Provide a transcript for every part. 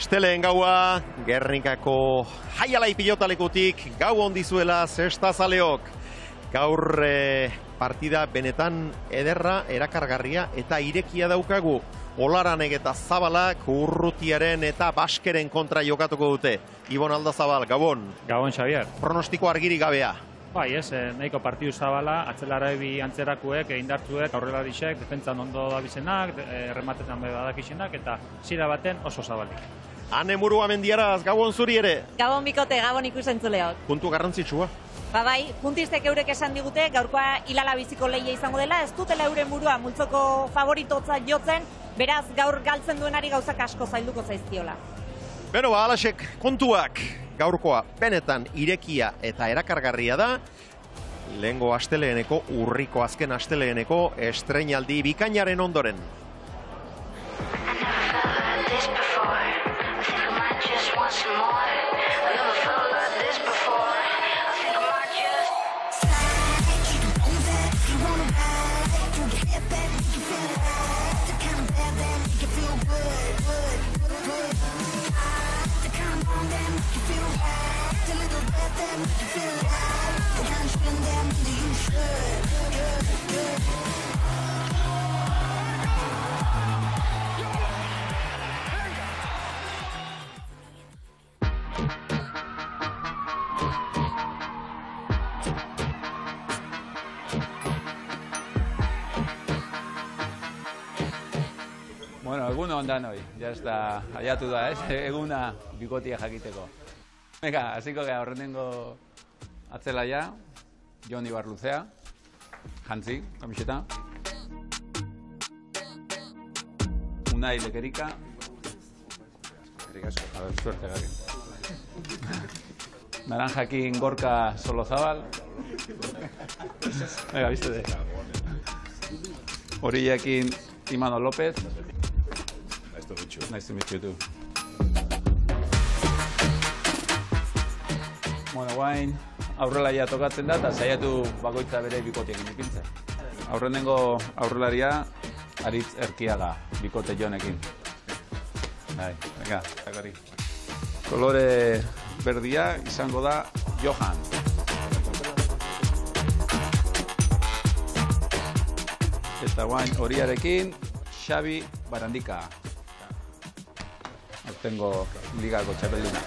Asteleen gaua, Gernikako jaialai pilotalekutik, gau ondizuela zestazaleok. Gaur eh, partida benetan ederra, erakargarria eta irekia daukagu. Olaranek eta Zabalak urrutiaren eta baskeren kontra jokatuko dute. Ibon Aldazabal, Gabon. Gabon, Xavier. Pronostiko argiri gabea. Bai, ez, eh, nahiko partidu zabala, atzelara ebi antzerakuek, indartzuek, aurrela disek, defentzan ondo dabizenak, eh, rematetan badakixenak, eta zira baten oso zabalik. Hane murua mendiaraz, Gabon zuri ere. Gabon bikote, gabon ikusentzuleok. Puntu garrantzitsua. Ba bai, puntistek eurek esan digute, gaurkoa hilala biziko leia izango dela, ez dutela euren burua multzoko favoritotza jotzen, beraz gaur galtzen duenari gauzak asko zailduko zaizkiola. Beno, ba, alasek, kontuak gaurkoa benetan irekia eta erakargarria da, lehengo asteleeneko, urriko azken asteleeneko, estreinaldi bikainaren ondoren. this before. much more. Bueno, egun ondan hoi, ya está, aiatu da, ez? Eguna bikotia jakiteko. Venga, hasiko gara horrenengo atzelaia, Jon Ibarluzea, jantzi, kamiseta. Unai Lekerika. Eskerrik asko. A ver, suerte, gari. Naranjakin Gorka Solozabal. Venga, viste de. Orillakin Imano López. To meet you. Nice to meet you too. Bueno, guain, aurrela ja tokatzen da, eta saiatu bakoitza bere bikotiekin ipintzen. Aurrenengo aurrelaria, Aritz Erkiaga, bikote jonekin. Bai, venga, takari. Kolore berdia izango da Johan. Eta guain horiarekin Xabi Barandika. Aurtengo ligako txapelduna.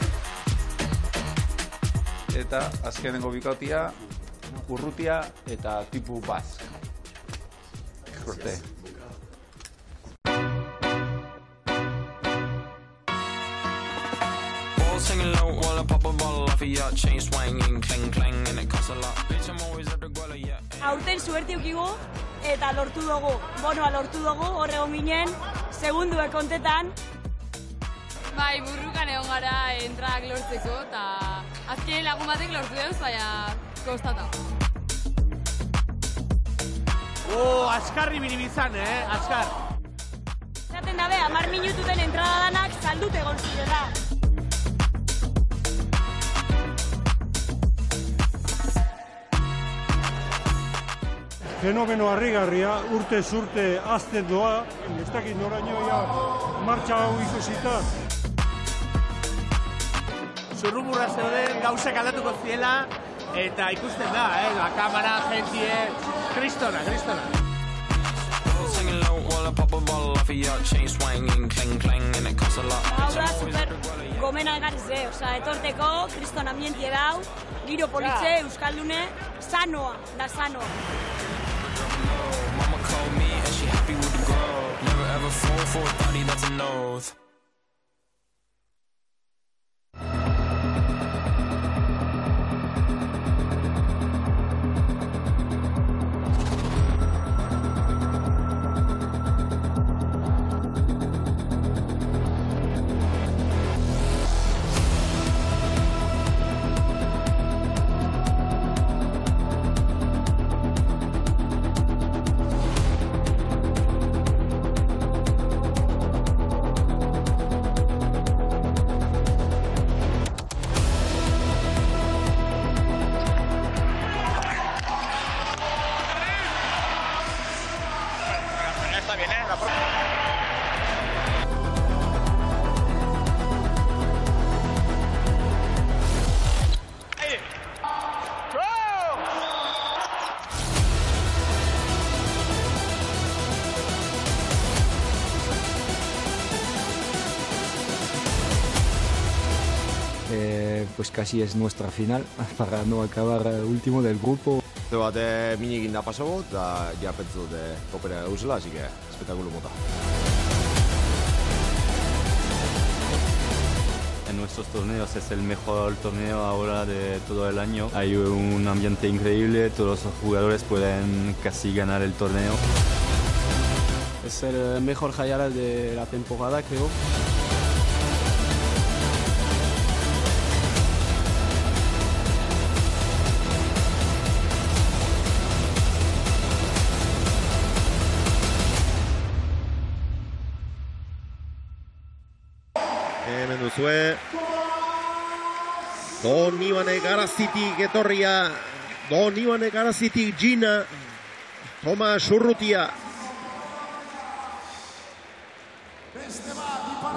Eta azkenengo bikotia Urrutia eta tipu Baz. Suerte. All singing low while I pop a bottle off of your chain swinging, clang clang, and it costs a lot. Bitch, I'm always at the guala, yeah. aurten suerte ukigu eta lortu dugu. Bonoa lortu dugu, horre ginen, segundue kontetan. Bai, burrukan egon gara entrak lortzeko, eta azken lagun batek lortu deuz, baina kostata. Oh, askarri minimizan, eh? Askar. Zaten dabe, amar minututen entrada danak saldute egon zirela. fenomeno harrigarria, urte zurte azten doa, ez dakit noraino ja martxa hau ikusita. Zurrumurra zeuden gauzak aldatuko ziela, eta ikusten da, eh? Ba, kamara, jentie, kristona, kristona. Pop a bottle off of your chain swinging, clang clang, and it costs a lot. Hau Bitch, da, I'm always at super gomena egarrize, osea, etorteko, kriston ambientie dau, giro politxe, euskaldune, sanoa, da sanoa. Mama called me and she happy with the girl. Never ever fall for a body that's an oath. Casi es nuestra final para no acabar último del grupo. Te bat e, minik inda pasago, eta ja pentsu dut e, kopera gauzela, así que espectáculo mota. En nuestros torneos es el mejor torneo ahora de todo el año. Hay un ambiente increíble, todos los jugadores pueden casi ganar el torneo. Es el mejor Jayara de la temporada, creo. Don Ibane Garazitik etorria. Don Ibane Garazitik Gina. Tomas Urrutia.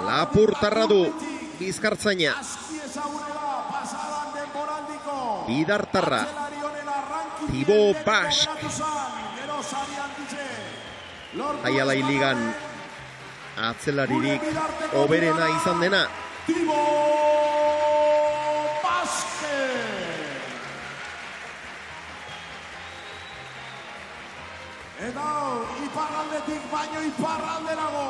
Lapurtarra du. Bizkartzaina. Bidartarra. Tibo Bask. Aialai ligan atzelaririk oberena izan dena. Iparraldetik baino iparralderago.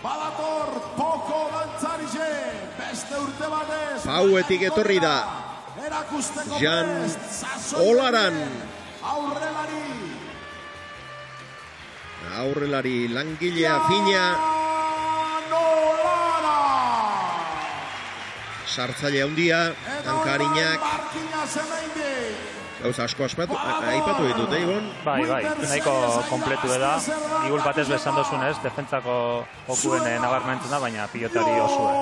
Badator, poko dantzarixe, beste urte batez. Pauetik etorri da. Erakusteko Jan sasoi Olaran. Aurrelari. Aurrelari langilea fina. Sartzaile handia, hankarinak. Gauza asko aspatu, aipatu ditut, eh, Ibon? Bai, bai, nahiko kompletu da. Igul batez bezan dozunez, defentsako jokuen eh, nabarmentzen da, baina pilotari osue.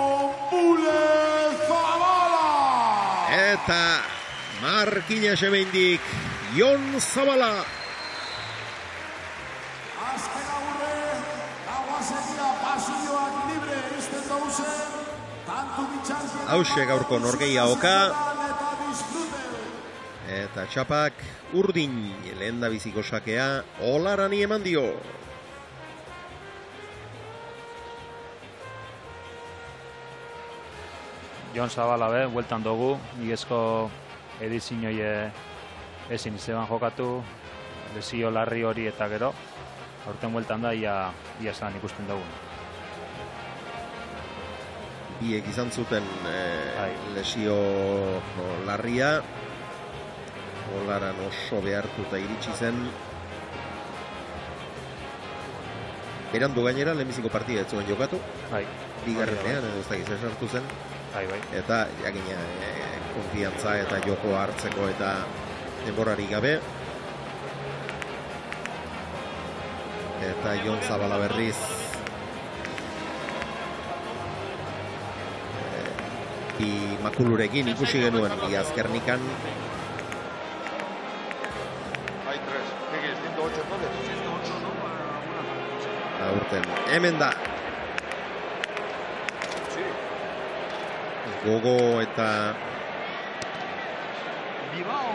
Eta Markina semendik, Jon Zabala. Azken aurre, aguazetia pasilloak libre izten dauze. Tantu bitxarki. Hauxe gaurko norgeia oka. Eta txapak urdin lehen da biziko sakea olarani eman dio. Jon Zabala be, bueltan dugu, igezko edizinoie ezin izeban jokatu, lesio larri hori eta gero, aurten bueltan da, ia, ia esan ikusten dugu. Biek izan zuten eh, lesio larria. Olaran oso behartuta iritsi zen. Berandu gainera, lehenbiziko partida ez zuen jokatu. Bai. Bigarrenean, edo ez dakiz esartu zen. Bai, bai. Eta, jakina, e, konfiantza eta joko hartzeko eta denborari gabe. Eta Jon Zabala berriz e, bi makulurekin ikusi genuen bi azkernikan aurten. Hemen da. Gogo eta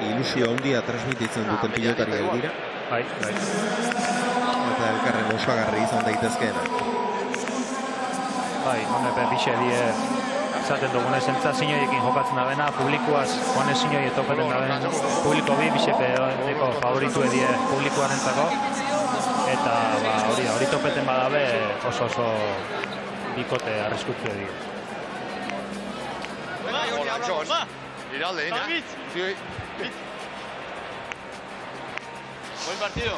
ilusio handia transmititzen duten pilotariak dira. Bai, bai. Eta elkarren osagarri izan daitezkeena. Bai, honepe bixe die esaten dugune sentsazioekin jokatzen da bena, publikoaz konexioi etokaten da bena, publiko bi bixepe neko favoritu die publikoarentzako eta ba hori da, hori topeten badabe oso oso bikote arriskutsu dio. Hola, John. Iralde, Ina. Sí. Buen partido.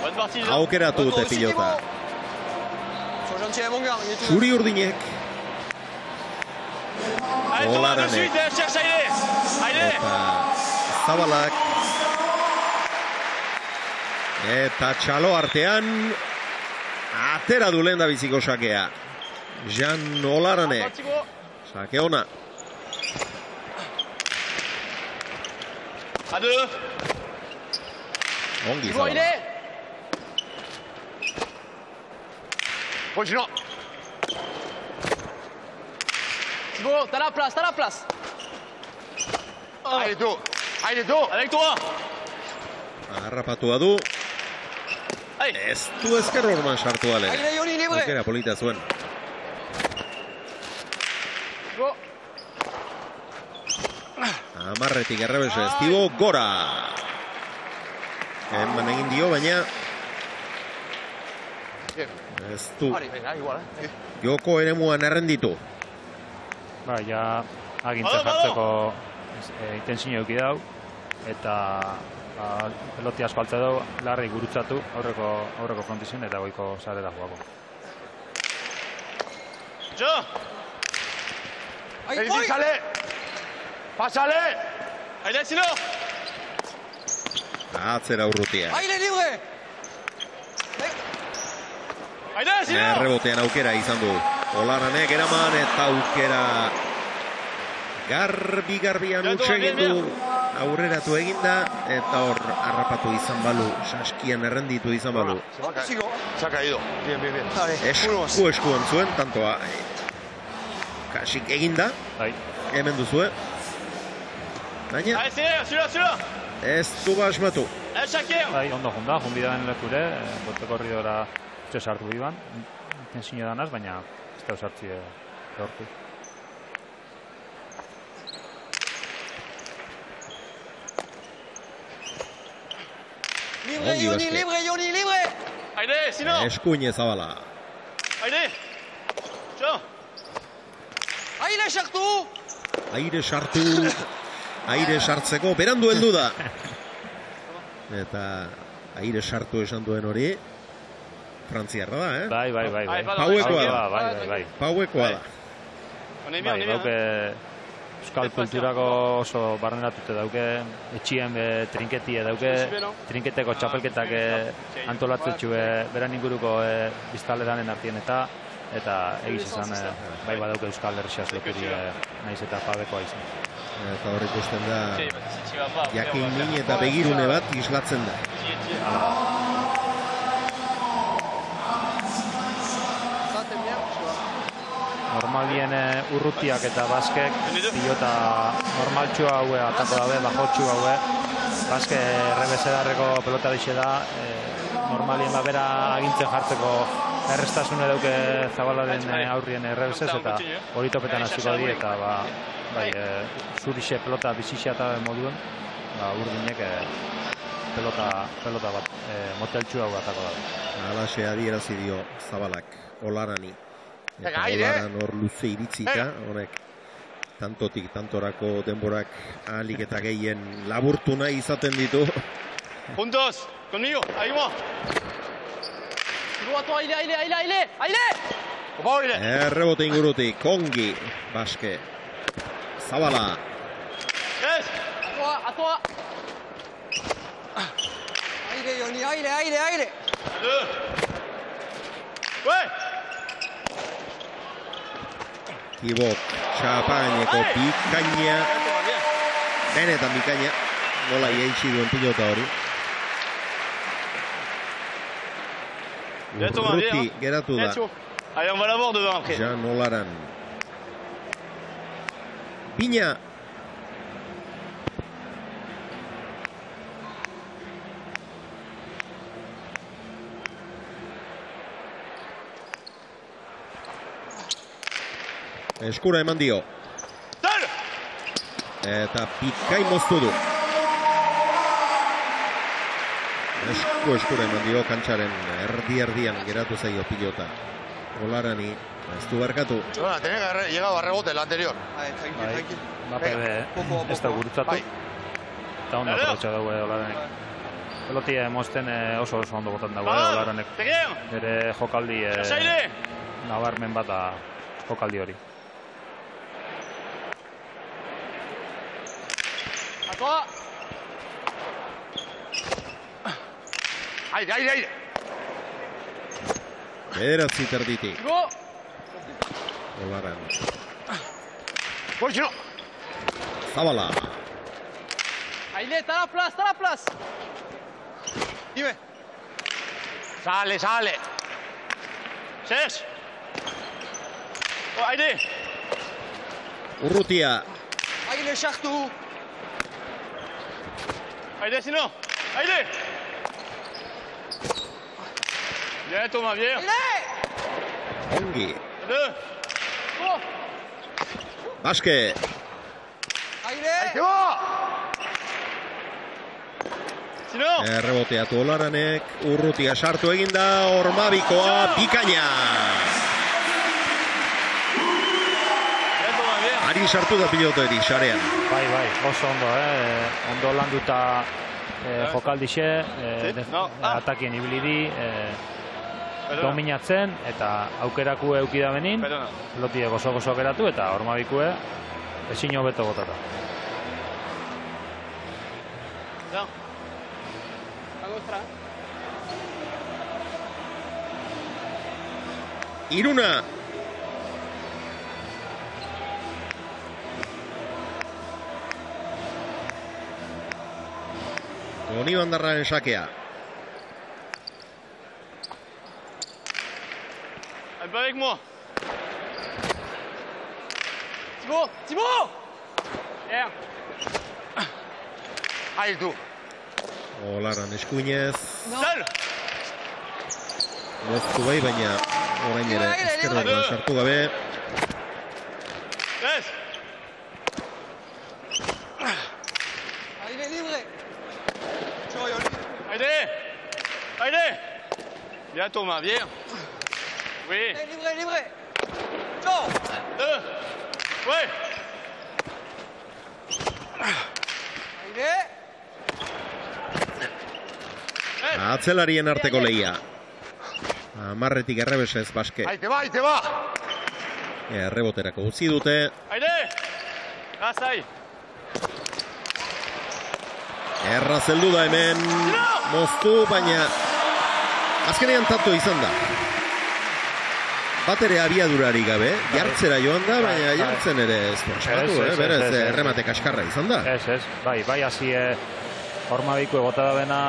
Buen partido. Aukeratu dute pilota. Zuri urdinek. Olaranek. suite, eh. Eta Zabalak. Eta txalo artean atera du lehen da biziko sakea. Jan Olaranek. Sake ona. Deux. Ongi Thibaut, Zabala. Aile. Continue. Thibaut, t'as la place, t'as la place. Allez, dos. Allez, dos. Avec toi. Harrapatua du bai. Ez du ezker orman sartu dale. Libre. Aukera polita zuen. Go. Amarretik errebeso ez dibo, gora. Hemen egin dio, baina... Ez du. Joko ere muan errenditu. Ba, ja... Agintza jartzeko... Eh, intensiño eukidau. Eta ba, peloti asko altza dau, larri gurutzatu aurreko, aurreko frontizien eta goiko sarera joako. Yo. Ahí, sale. Pásale. Aire, si no. Atzera urrutia. Aire libre. Aire, si no. Errebotean aukera izan du. Olaranek eraman eta aukera garbi-garbian utxe egin du aurreratu eginda eta hor harrapatu izan balu, saskian errenditu izan balu. Sigo. Se ha caído. Bien, bien, bien. Esku eskuan zuen, tantoa kasik eginda, hemen duzue. Baina c'est celui-là, celui-là. ez du basmatu. Eh, Shakir. Bai, ondo junda, junbidaren lekure, e, bote korridora txe sartu biban, intensio danaz, baina ez da usartzi lortu. Libre, Ongi basket. libre, Yoni, libre. Aire, si no. Eskuine zabala. Aire. Yo. Aire, sartu. Aire sartu, aire sartzeko, berandu heldu da. Eta aire sartu esan duen hori, frantziarra da, eh? Bai, bai, bai, bai. Pauekoa da. Bai, bai, bai. Pauekoa da. Bai, Bai, dauke Euskal kulturako oso barneratute dauke, etxien be, trinketie dauke, trinketeko txapelketak eh, antolatzen txue beran inguruko e, biztaleranen artien eta eta egiz izan eh, bai badauke Euskal Herriaz lokuri eh, naiz eta pabekoa izan. Eta hor ikusten da, jakin min eta begirune bat. islatzen da. Normalien eh, urrutiak eta baskek pilota normaltxua haue atako dabe, bajotxu haue. Baske rebesedarreko pelota da, eh, normalien babera agintzen jartzeko errestasune dauke zabalaren eh, aurrien errebesez eta hori topetan hasiko di eta ba, bai, eh, zurixe pelota bizixa eta moduen, ba, urdinek eh, pelota, pelota bat eh, moteltxu hau atako dabe. Alaxe adierazi dio Zabalak, Olarani. Eta. Olaran hor luze iritzita, honek tantotik tantorako denborak ahalik eta gehien laburtu nahi izaten ditu. Juntos, conmigo, ahí va. Go a toi, aire, aire, aire, aire, aire. Opa, aire. Errebote ingurutik, kongi, baske. Zabala, Yes. A toi, a toi. Aire, Joni, aire, aire, aire. Deux. Ouais. Kibok, txapaineko bikaina, benetan bikaina, nola iaitsi duen pilota hori. Urruti geratu da. Allez, on va l'avoir devant après. Jan Olaran. Bina, Eskura eman dio. Eta pikai moztu du. Esku eskura eman dio kantxaren erdi erdian geratu zaio pilota. Olarani, ez du barkatu. Bueno, tenía que llegado a rebote el anterior. Bai, Mapede ez da gurutzatu. Eta ondo aprobetxa dago olaranek. Pelotia emosten eh, oso oso ondo botan dago Ah, olaranek. Bere jokaldi eh, nabarmen bat da jokaldi hori. A toi. Aire, aire, aire. Bederatzi terditik. Go. Olaran. Por si no. Zabala. Aile, está la place, está la place. Dime. Sale, sale. Serge. Oh, Aile. Urrutia. Aire, sartu. Haydi Sinan. Haydi. Viens Thomas, viens. Il est. Hongi. Deux. Oh. Basket. Haydi. Haydi. Sinon. Erreboteatu urrutia sartu eginda, ormabikoa, bikaina. Ari sartu da piloteri, sarean. Bai, bai, oso ondo, eh? Ondo landuta eh, jokaldixe, eh, def- atakien ibili di, eh, dominatzen, eta aukeraku eukida benin, lotie gozo-gozo geratu, eta ormabikue ezin hobeto botata. No. Iruna. Toni Bandarraren sakea. Un peu avec moi. Thibaut Thibaut Bien. Ahí tú. Olaran eskuinez. Seul Moztu bai, baina orain ere ezkerretan sartu gabe. Yes Allez Bien Thomas, bien. Oui. Libre, libre. Ciao. Deux. Ouais. Aire. Atzelarien arteko leia. Amarretik errebesez baske. Ahí te va, ahí te va. Erreboterako utzi dute. Allez Lasai Erra zeldu da hemen. Moztu, baina azkenean tatu izan da. Bat ere abiadurari gabe, jartzera joan da, baina jartzen ere ez du askatu, Ez, eh? ez, berez ez, ez, ez. erremate kaskarra izan da. Ez, ez, bai, bai, hasi e, ormabiko bota da bena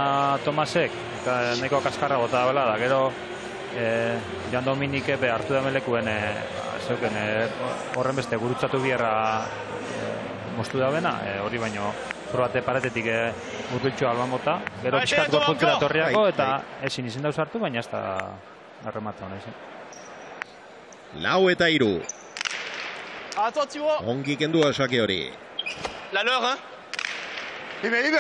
Tomasek, eta neko kaskarra bota da bela, da gero e, Jan Dominike be hartu da melekuen e, zeuken e, horren beste gurutzatu bierra e, moztu da bena, e, hori baino probate paretetik e, urbiltxo alban bota, gero Bai, pixkat banko! torriako, Bai, eta ezin izin dauz hartu, baina ez da arremata hona izan. Lau eta. À toi Thibaut Ongi kendua sake hori. La leur, hein Dime, dime.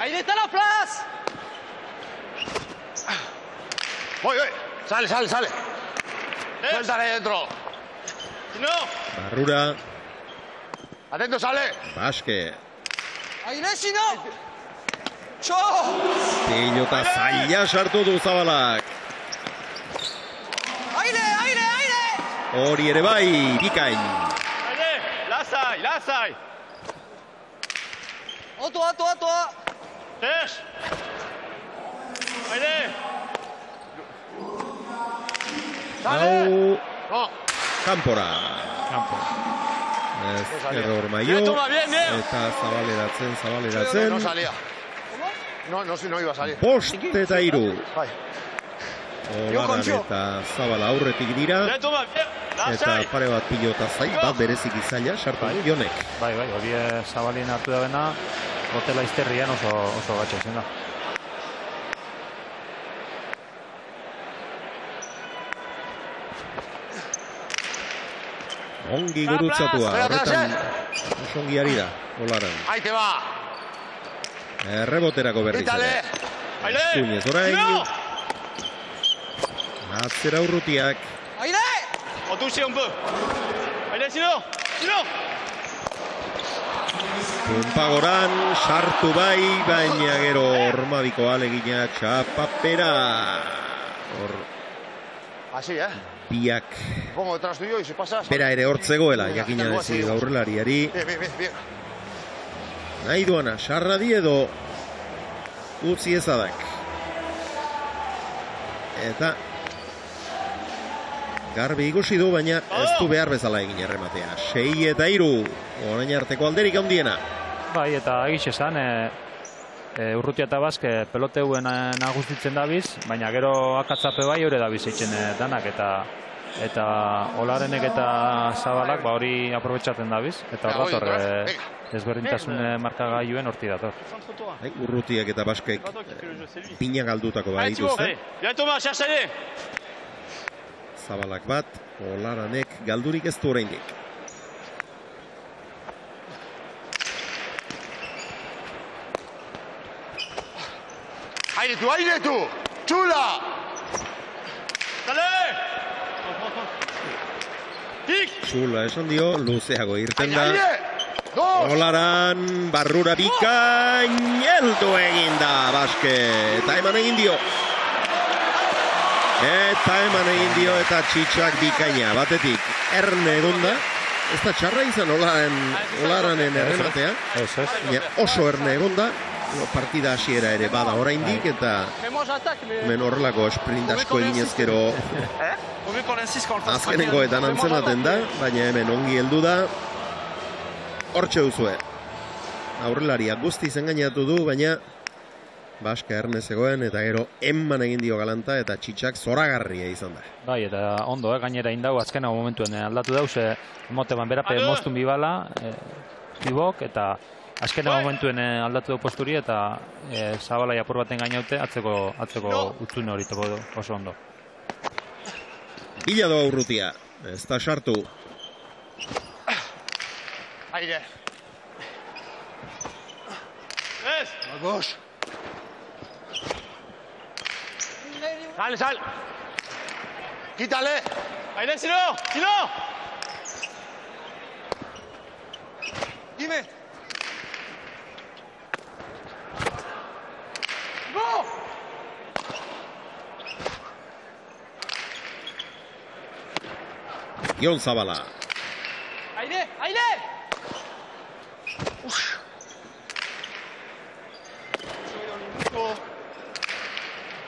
Ahí está la place Voy, voy. Sale, sale, sale. Suéltale dentro. No Barrura, Atento, sale. baske. Aire, si no. Ciao. Pilota zaila sartu du zabalak. Aire, aire, aire. Hori ere bai, bikain. Toi, à toi, à toi. Cherche Allez Hau, No. kanpora. Kanpo. Ez, error maio. Bien, bien. Eta zabaleratzen, No zabaleratzen. salía. No, no, no iba a salir. Bost eta hiru. Bai. Olaran eta zabala aurretik dira. Bien Eta pare bat pilota zail, bat bereziki zaila, sartu du jonek. Bai, bai, hori zabalin hartu da bena, hotela izterrian oso, oso gatxe izan da. Ongi gurutzatua, horretan ongi ari da, olaran. Ahí te va. Erreboterako berriz ere. Eskuinez orain, atzera urrutiak, Aire. On touche un peu Allez sinon Sinon Pumpagoran sartu bai, baina gero ormabiko alegina txapapera. Hor Así, ¿eh? Biak bera ere hortzegoela, jakina ezi aurrelariari. Bien, bien, bien, bien. Nahi duana, sarra di edo utzi ezadak. Eta garbi ikusi du, baina ez du behar bezala egin errematea. Sei eta hiru, orain arteko alderik handiena. Bai, eta egiz esan, e, e, urrutia eta bazke peloteuen eh, nagustitzen dabiz, baina gero akatzape bai hori dabiz eitzen eh, danak, eta eta olarenek eta zabalak ba hori aprobetsatzen dabiz, eta hor dator e, desberdintasun eh, markagailuen horti dator. Bai, urrutiak eta baskek pina galdutako cherche allez Zabalak bat, olaranek galdurik ez du oraindik. Airetu, airetu! Txula! Dale! Zula esan dio, luzeago irten da. Aire! Dos! Olaran, barrura bikain, heldu egin da, baske. Eta eman egin dio. Eta eman egin dio eta txitsak bikaina, batetik. Erne egon da. Ez da txarra izan olaren, olaranen errematea. Baina oso erne egon da. Partida hasiera ere bada oraindik eta j'attaque, mais... hemen horrelako sprint asko quand on azkenengoetan antzematen da, baina hemen ongi heldu da. Hortxe duzue. Aurrelaria guztiz engainatu du, baina Baska erne zegoen eta gero eman egin dio galanta eta txitsak zoragarria izan da. Bai, eta ondo, eh, gainera indau, azkena momentuen aldatu dauz, eh, moteban berape mostun bibala, eh, bibok, eta azkena momentuen eh, aldatu dau posturi, eta eh, zabalai apur baten gainaute, atzeko, atzeko utzune hori topo du, oso ondo. Bila doa urrutia, ez da sartu. Aire! Ez! Vamos! Sal, sal! Quítale! Aire, sino! Sino! Dime. Go! Jon Zabala. Aire, aire!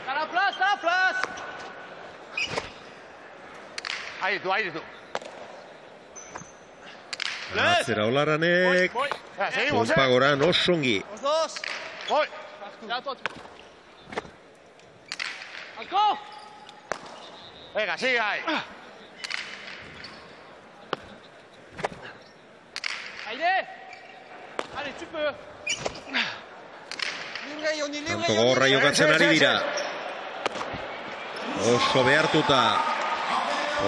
La place, t'as la place! Airetu, airetu! Atzera olaranek, seguimos, eh! Osongi. Los dos. Encore! Venga, sigue ahí! Aire! Allez, tu peux! Libre, Joni, libre, Kanto gorra jokatzen ari dira. Oso behartuta.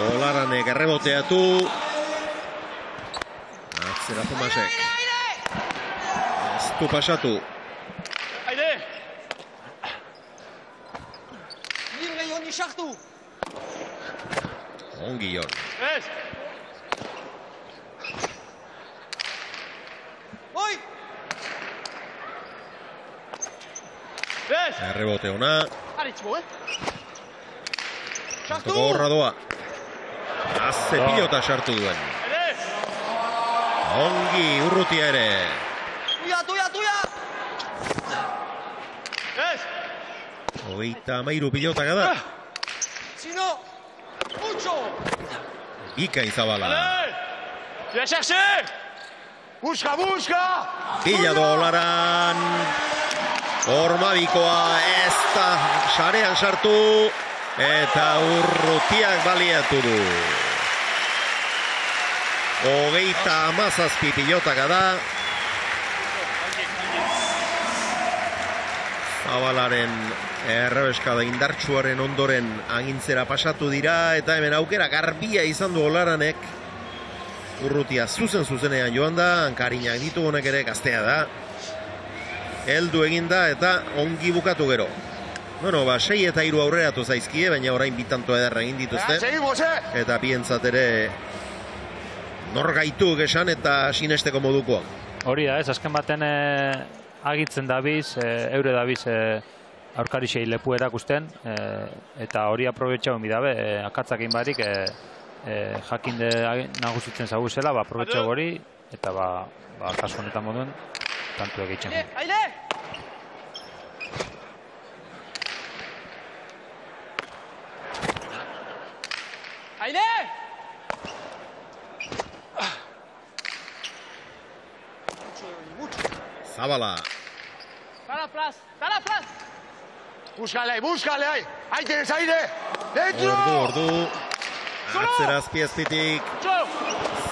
Olaranek erreboteatu. Atzera Tomasek. Ez du pasatu. Aire! Sartu. Ongi Jon. Ez! Voy. Ez! Errebote ona. Thibaut, hein? Kanto gorra doa. Azze pilota sartu duen. Aire! Ongi urrutia ere. Tuya, tuya, tuya. Ez! Hogeita amairu pilotaka da. Si no, mucho. Ika izabala. Tu vas chercher! Busca, busca! Bila do olaran. Ormabikoa ez da sarean sartu. Eta urrutiak baliatu du. Hogeita amazazpi pilotaka da. Zabalaren errebeskada indartsuaren ondoren agintzera pasatu dira eta hemen aukera garbia izan du olaranek. Urrutia zuzen zuzenean joan da, hankarinak ditu honek ere gaztea da. Heldu egin da eta ongi bukatu gero. Bueno, ba, sei eta hiru aurreratu zaizkie, baina orain bitanto ederra egin dituzte. seguimos, eh! Eta bientzat ere nor gaitu esan eta sinesteko modukoa. Hori da, ez, azken baten eh, agitzen dabiz, eh, eure dabiz eh, aurkarixei lepu erakusten, eh, eta hori aprobetxau bidabe, eh, akatzak egin barik, eh, eh, jakinde agi- nagusitzen zaguzela, ba, aprobetxau hori, eta ba, ba, kasu honetan moduen, kantu egiten. Aire! Aire! Zabala. T'as la place, t'as la place! Búscale ahí, búscale ahí! ¡Ahí tienes aire! ¡Dentro! Ordu, ordu. Atzera azpiazpitik. Txo!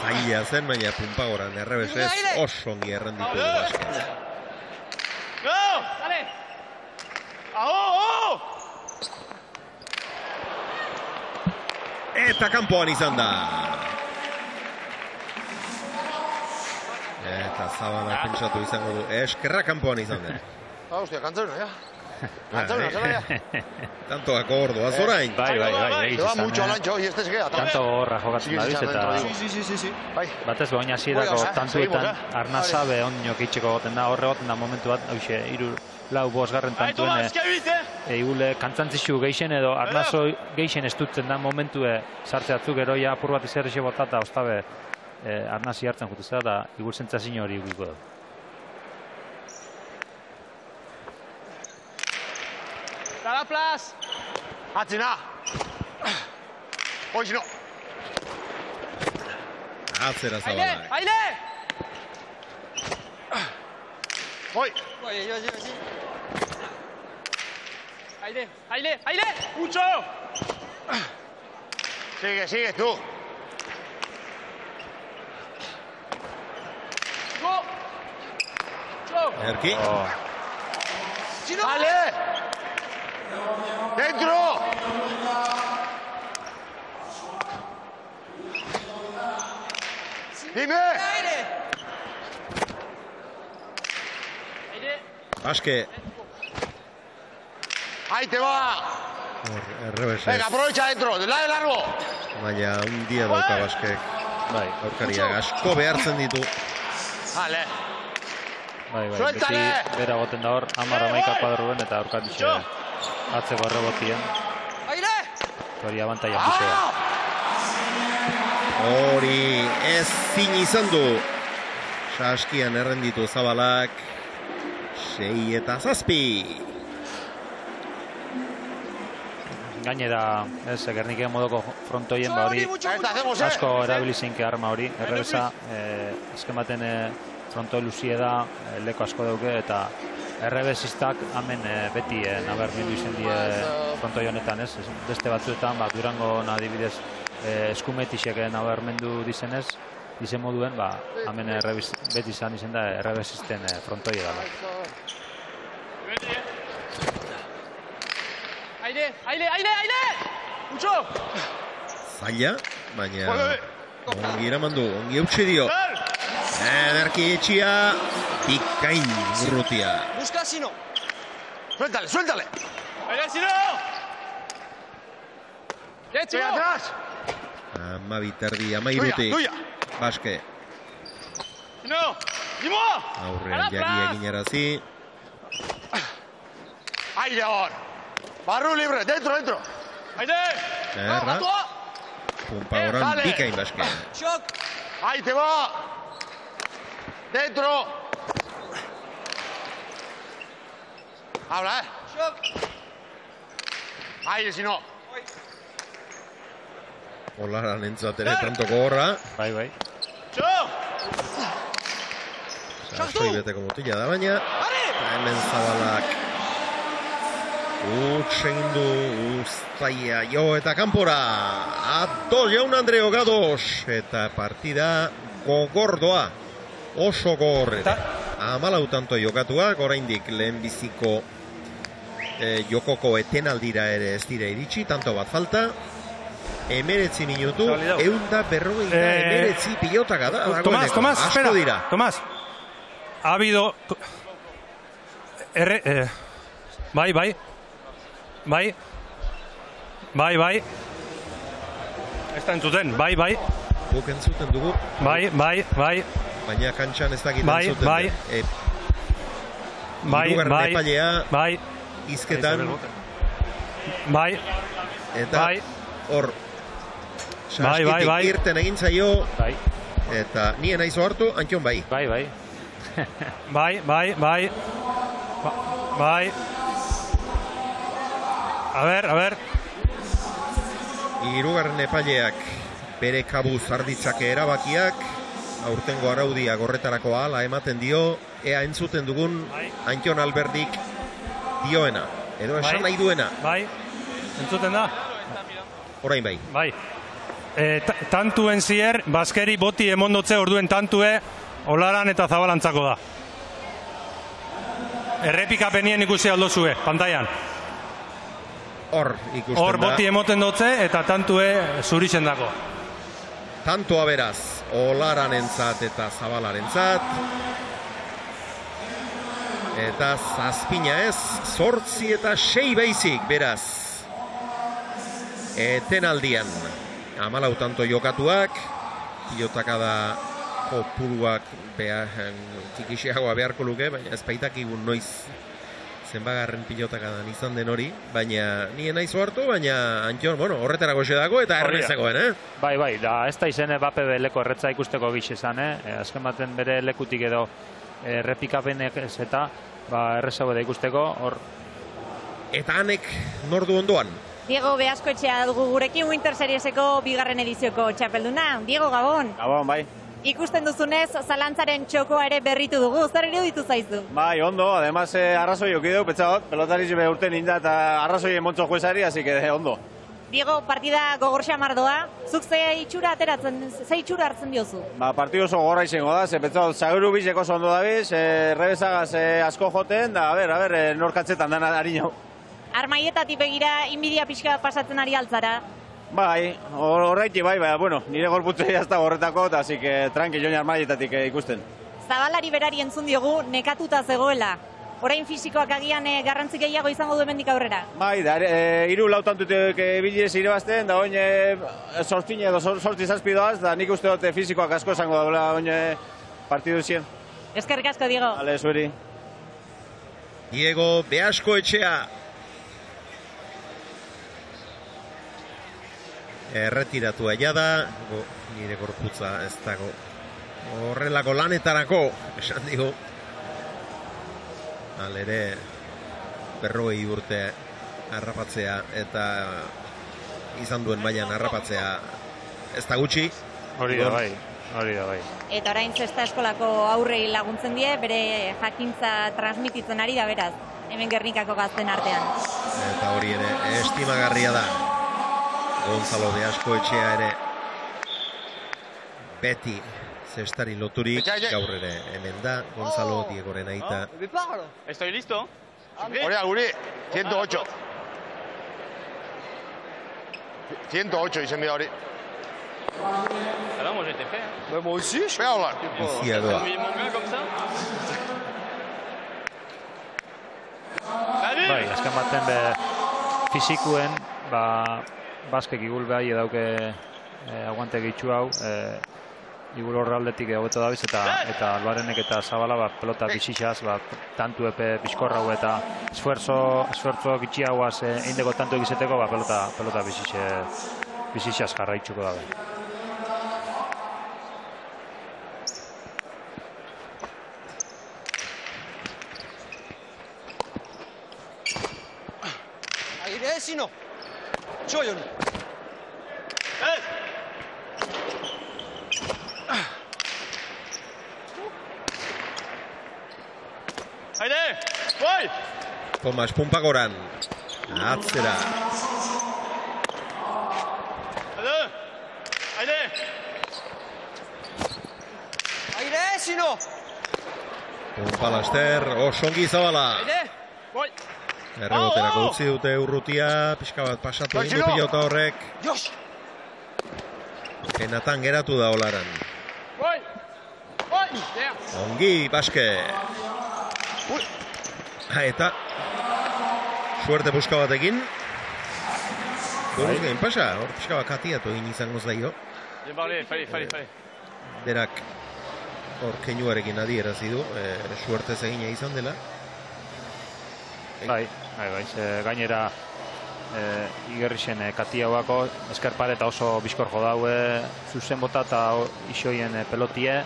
Zaila zen, baina pumpagoran errebesez oso ongi errenditu du basket. Go! Dale! Aho, aho! Eta kanpoan izan da. Eta zabala pentsatu izango du. Eskerra kanpoan izan da. Ah, hostia, canterano, ya. Antonio, se vaya. Tantoak ordoaz orain. Bai, bai, bai. va esan, mucho, eh. Lancho, y este se queda. Tanto gorra jokatzen dabiz echando eta. Sí, sí, sí, sí. Bai. batez behin hasierako eh? tantuetan eh? arnazabe onño itxeko goten da, horre goten da momentu bat, hauxe, iru, lau bosgarren tantuen ¿qué dice? Eigule kantzantzixu geixen edo arnazo geixen estutzen da momentue sartze atzuk gero ja apur bat izerrixe bota eta ostabe eh, arnazi hartzen jutuzera da igul zentzazin hori guiko du. Dala plas. Atzina. Hoy si no. Atzera Aile, zabalak. aile. Hoy. Oye, yo, yo, sí. Aile, aile, aile. Mucho. Sigue, sigue tú. Go. Go. Erki. Si no. ¡Vale! ¡Dentro! ¡Dime! Baske. ¡Ahí te va! Hor, errebesez. Venga, aprovecha dentro, del lado de largo. Baina, handia dauka baskek. Bai, Aurkariak asko behartzen ditu. Vale. bai, bai, Suéltale! beti bera goten da hor, amar amaika kuadroen eta aurkatixe atzeko errebotien, Aire. hori abantaia pizea. Hori ezin izan du. Saskian errenditu zabalak. Sei eta zazpi. Gainera, ez, Gernikea modoko frontoien ba hori asko erabili zinke arma hori, errebesa, eh, azken baten eh, fronto luzie da, eh, leko asko dauke, eta errebesistak hemen eh, beti eh, nabarmendu izen die frontoi honetan, ez? Beste batzuetan, ba, Durango adibidez eh, eskumetisek eh, nabarmendu dizenez, izen moduen, ba, hemen errebis, beti izan izen da errebesisten eh, frontoi dela. Aire, aire, aire, aire. Mucho. Zaila, baina ongi eraman du, ongi eutxe dio. Ederki etxia, bikain urrutia. Busca si no. Suéltale, suéltale. Aire, si no. ¿Qué, Sigue atrás. Amabi terdi, amairutik. Tuya, Baske, Si no. ¡Dimo! aurrean jagi eginarazi. Aire ahora. Barru libre, dentro, dentro. Aire. Erra, pumpagoran Dale. bikain baske. Shock. Ahí te va. Dentro. Eh. Shock. Aire si no. Olaran entzat ere tantoko gorra. Bai, bai. Sasoi beteko motila da baina. Eta hemen zabalak. Utsen du uztaia jo eta kanpora. Ato jaun Andreo Gados. Eta partida gogordoa. Oso gogorreta. Amalau tanto jokatuak, oraindik lehenbiziko eh, jokoko etenaldira ere ez dira iritsi, tanto bat falta. Emeretzi minutu, eunda berrogeita Eh, emeretzi pilotaka da. Tomás. Tomás, espera. dira. Tomás, ha habido... Erre, eh, bai, bai. Bai. Bai, bai. Ez da entzuten, bai, bai. Guk entzuten dugu. Bai, bai, bai. Baina kantxan ez dakit Bai, entzuten. bai. E, Bai, hirugarren bai. epailea Bai. Izketan Bai. eta Bai. hor Bai, bai, bai. irten egin zaio Bai. eta nien naizo hartu, Antion bai. Bai, bai. Bai, bai, bai. Ba- Bai. A ver, a ver. Hirugarren epaileak bere kabuz arditzake erabakiak aurtengo araudia gorretarako hala ematen dio ea entzuten dugun Antion Alberdik dioena edo esan Bai. nahi duena Bai. Entzuten da? orain bai Bai. E, ta- tantuen zier, baskeri boti emondotze orduen tantue, olaran eta zabalantzako da. Errepikapenien ikusi aldozue, pantailan. hor ikusten Hor da boti emoten dotze eta tantue zurixen dako. tantoa beraz olaranentzat eta zabalarentzat Eta zazpina ez, zortzi eta sei beizik, beraz. Etenaldian, amalau tanto jokatuak, pilotaka da kopuruak behar, txikisiagoa beharko luke, baina ez baitakigun noiz zenbagarren pilotaka dan izan den hori, baina nien naiz hartu, baina Antion, bueno, horretarako xe dago eta errezegoen, eh? Bai, bai, da ez da izen bape beleko erretza ikusteko gixe esan, eh? Azken baten bere lekutik edo errepikapenek ez eta ba, errezago da ikusteko, hor Eta hanek nordu ondoan. Diego Beaskoetxea dugu gurekin Winter Serieseko bigarren edizioko txapelduna. Diego Gabon, Gabon, bai. ikusten duzunez, zalantzaren txokoa ere berritu dugu. Zer iruditu zaizu? Bai, ondo, además eh, arrazoi okideu, petzagot, pelotari urten inda eta arrazoi emontzo juezari, así que eh, ondo. Diego, partida gogor xamar doa. Zuk ze itxura ateratzen, ze itxura hartzen diozu? Ba, partidu oso gorra izango da, ze petzagot, zaguru bizeko oso ondo dabiz, eh, rebezagaz eh, asko joten, da, a ber, a ber, eh, norkatzetan dana harino. Armaietatik begira inbidia pixka pasatzen ari altzara. Bai, hor- horreiti bai, bai, bueno, nire gorputze jazta horretako, eta así que tranqui joan armaietatik eh, ikusten. Zabalari berari entzun diogu nekatuta zegoela. Orain fisikoak agian eh, garrantzi gehiago izango du hemendik aurrera. Bai, da, e, iru lautantutek e, bilez irebazten, da oin e, sortine edo sor- sortzi zazpidoaz, da nik uste dut e, fizikoak asko esango da, oin e, partidu zien. Eskerrik asko, Diego. Ale, zueri. Diego Beasko etxea. Erretiratu aia da, go, nire gorputza ez dago horrelako lanetarako, esan digu. Halere, berrogei urte harrapatzea eta izan duen mailan harrapatzea ez da gutxi. hori da bai, hori da bai. Eta orain zesta eskolako aurrei laguntzen die, bere jakintza transmititzen ari da beraz, hemen Gernikako gazten artean. Eta hori ere estimagarria da. Gonzalo de Asko etxea ere beti zestari loturik gaur ere hemen da Gonzalo Diegoren aita. Estoy listo. Hori da, guri, 108. 108 izen dira hori. Hagamos ETP. Mais moi aussi, je vais là. Bizia doa. comme ça Bai, azken baten be fizikuen, ba, baskek igul behai edauke e, aguante gehitxu hau, e, igul horre aldetik hobeto dabiz eta eta albarenek eta zabala ba, pelota bizitxaz, ba, tantu epe bizkorra hau eta esfuerzo, esfuerzo gitxi hauaz e, eindeko tantu egizeteko, ba, pelota, pelota bizitxe, bizitxaz jarraitzuko dabe. Aire, si no. Yo, Haide, bai! Tomas Pumpagoran. Atzera. Haide! Haide! Aire, si no. Pumpalaster, osongi zabala. Aire, bai! Erreboterako utzi dute urrutia, pixka bat pasatu egin du pilota horrek. Jos. Kenatan geratu da olaran. Bai. Bai. Ongi, baske. Ha, eta suerte buska batekin. Goruz Bai. gain pasa, hor pixka bat katiatu egin izango zaio. Bien parlé, fallait, fallait, fallait. Berak hor keinuarekin adierazi du, e, suerte egina izan dela. Bai, bai, bai, ze gainera e, igerrixen e, kati hauako eskerpareta oso bizkor jo daue zuzen bota eta isoien e, pelotie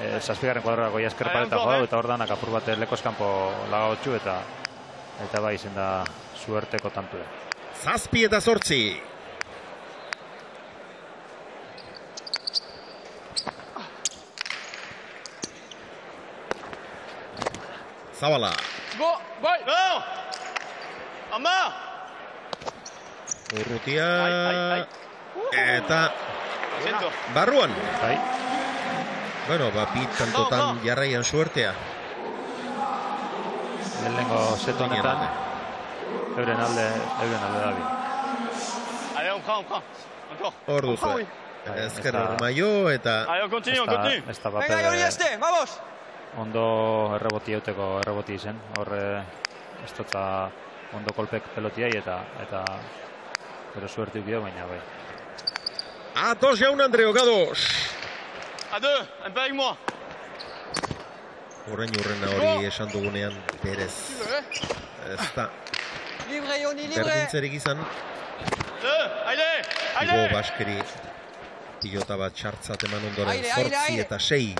e, zazpigarren kuadrarako ja eskerpareta jo eta hor danak apur bat lekoskampo lagotxu eta eta bai izen da suerteko tantu Zazpi eta zortzi. Zabala. Go, bai. No! Ama! Urrutia. Eta barruan. Bai. Bueno, ba, bi tantotan jarraian suertea. Lehenengo set honetan euren alde, euren alde dabi. On prend. Encore. Hor duzu. Ezker maio eta Ez da- continue. ez da Venga, Iori este, vamos. ondo erreboti euteko erreboti izen. Horre ez dutza ondo kolpek pelotiai eta eta bero suertu dio, baina bai. Atos jaun Andreo, gados. À deux, un peu avec moi. Orain urrena hori esan dugunean berez. Ez da, Libre, Yoni, libre. berdintzerik izan, Deux, allez, Igo allez. Baskeri pilota bat txartzat eman ondoren zortzi eta sei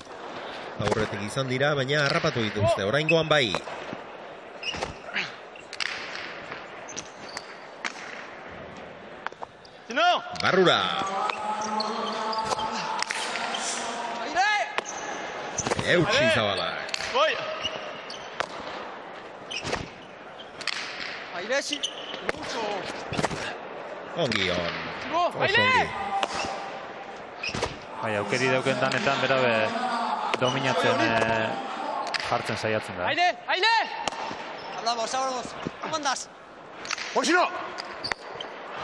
aurretik izan dira, baina harrapatu dituzte, oraingoan bai. Sinon, Barrura, eutxi zabalak. voy. Aire, si... Mucho. Ongi on. Thibaut, Oso allez. ongi. Bai, aukeri dauken danetan bera be dominatzen eh, jartzen saiatzen da. Aire, aire. Hablamos, hablamos. ¿Cómo andas? Por si no.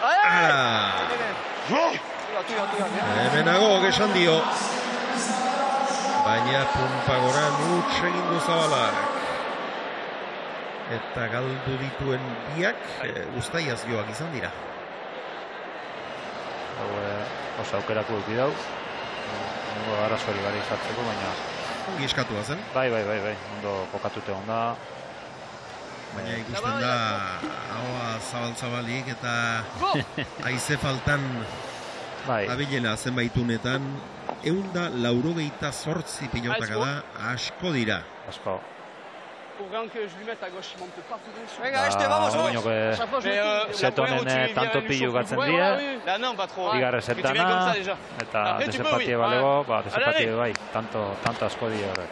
Ara, Tuya, tuya, tuya. bien. hemenago esan dio. Baina pumpagoran utx egin du zabalak. Eta galdu dituen biak, e, guztaiaz joak izan dira. Hau eh, oso aukerako eduki dau. Nengo arazori gari jartzeko, baina... Ongi eskatua zen. Bai, bai, bai, bai, ondo kokatute onda. Baina ikusten da, haua zabal-zabalik eta haize faltan bai. abilela zenbaitunetan, eunda laurogeita zortzi pilotaka da, asko dira. Asko. Venga, este, vamos, vamos. Tu eh, viens tanto pilu gatzen dira. comme ça setana, eta desempatie oui. balego, ba, desempatie allez. bai, tanto, tanto asko dira horrek.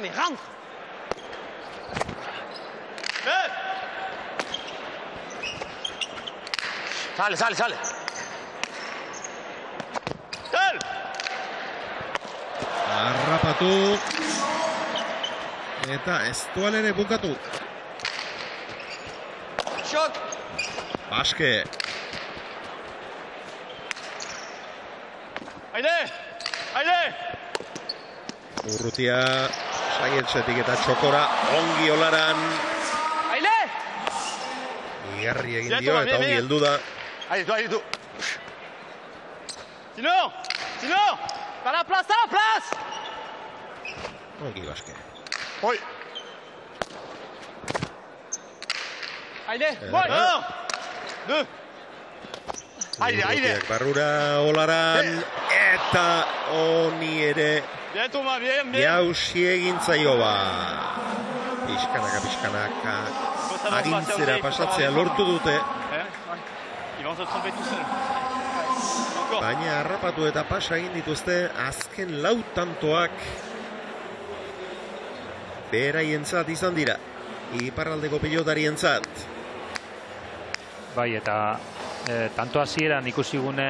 Mais rentre. Sale, sale, sale. Sal. Harrapatu. Eta ez duan ere bukatu. Shot. Baske. Aire, aire. Urrutia saietxetik eta txokora ongi olaran. Aire. Igarri egin dio eta ongi heldu da. Ahí tú, ahí tú. Sinon, sinon. T'as la place, t'as la place. Ongi Eh, voy. eh. Un, deux. Aire, aire. Urrutiak barrura olaran. Eta honi ere Bien, Thomas, bien, bien. jausi egin zaio ba. Pixkanaka, pixkanaka. Agintzera pasatzea lortu dute. Baina harrapatu eta pasa egin dituzte azken lau tantoak beraientzat izan dira. Iparraldeko pilotarientzat. Bai, eta e, tanto hasieran ikusi gune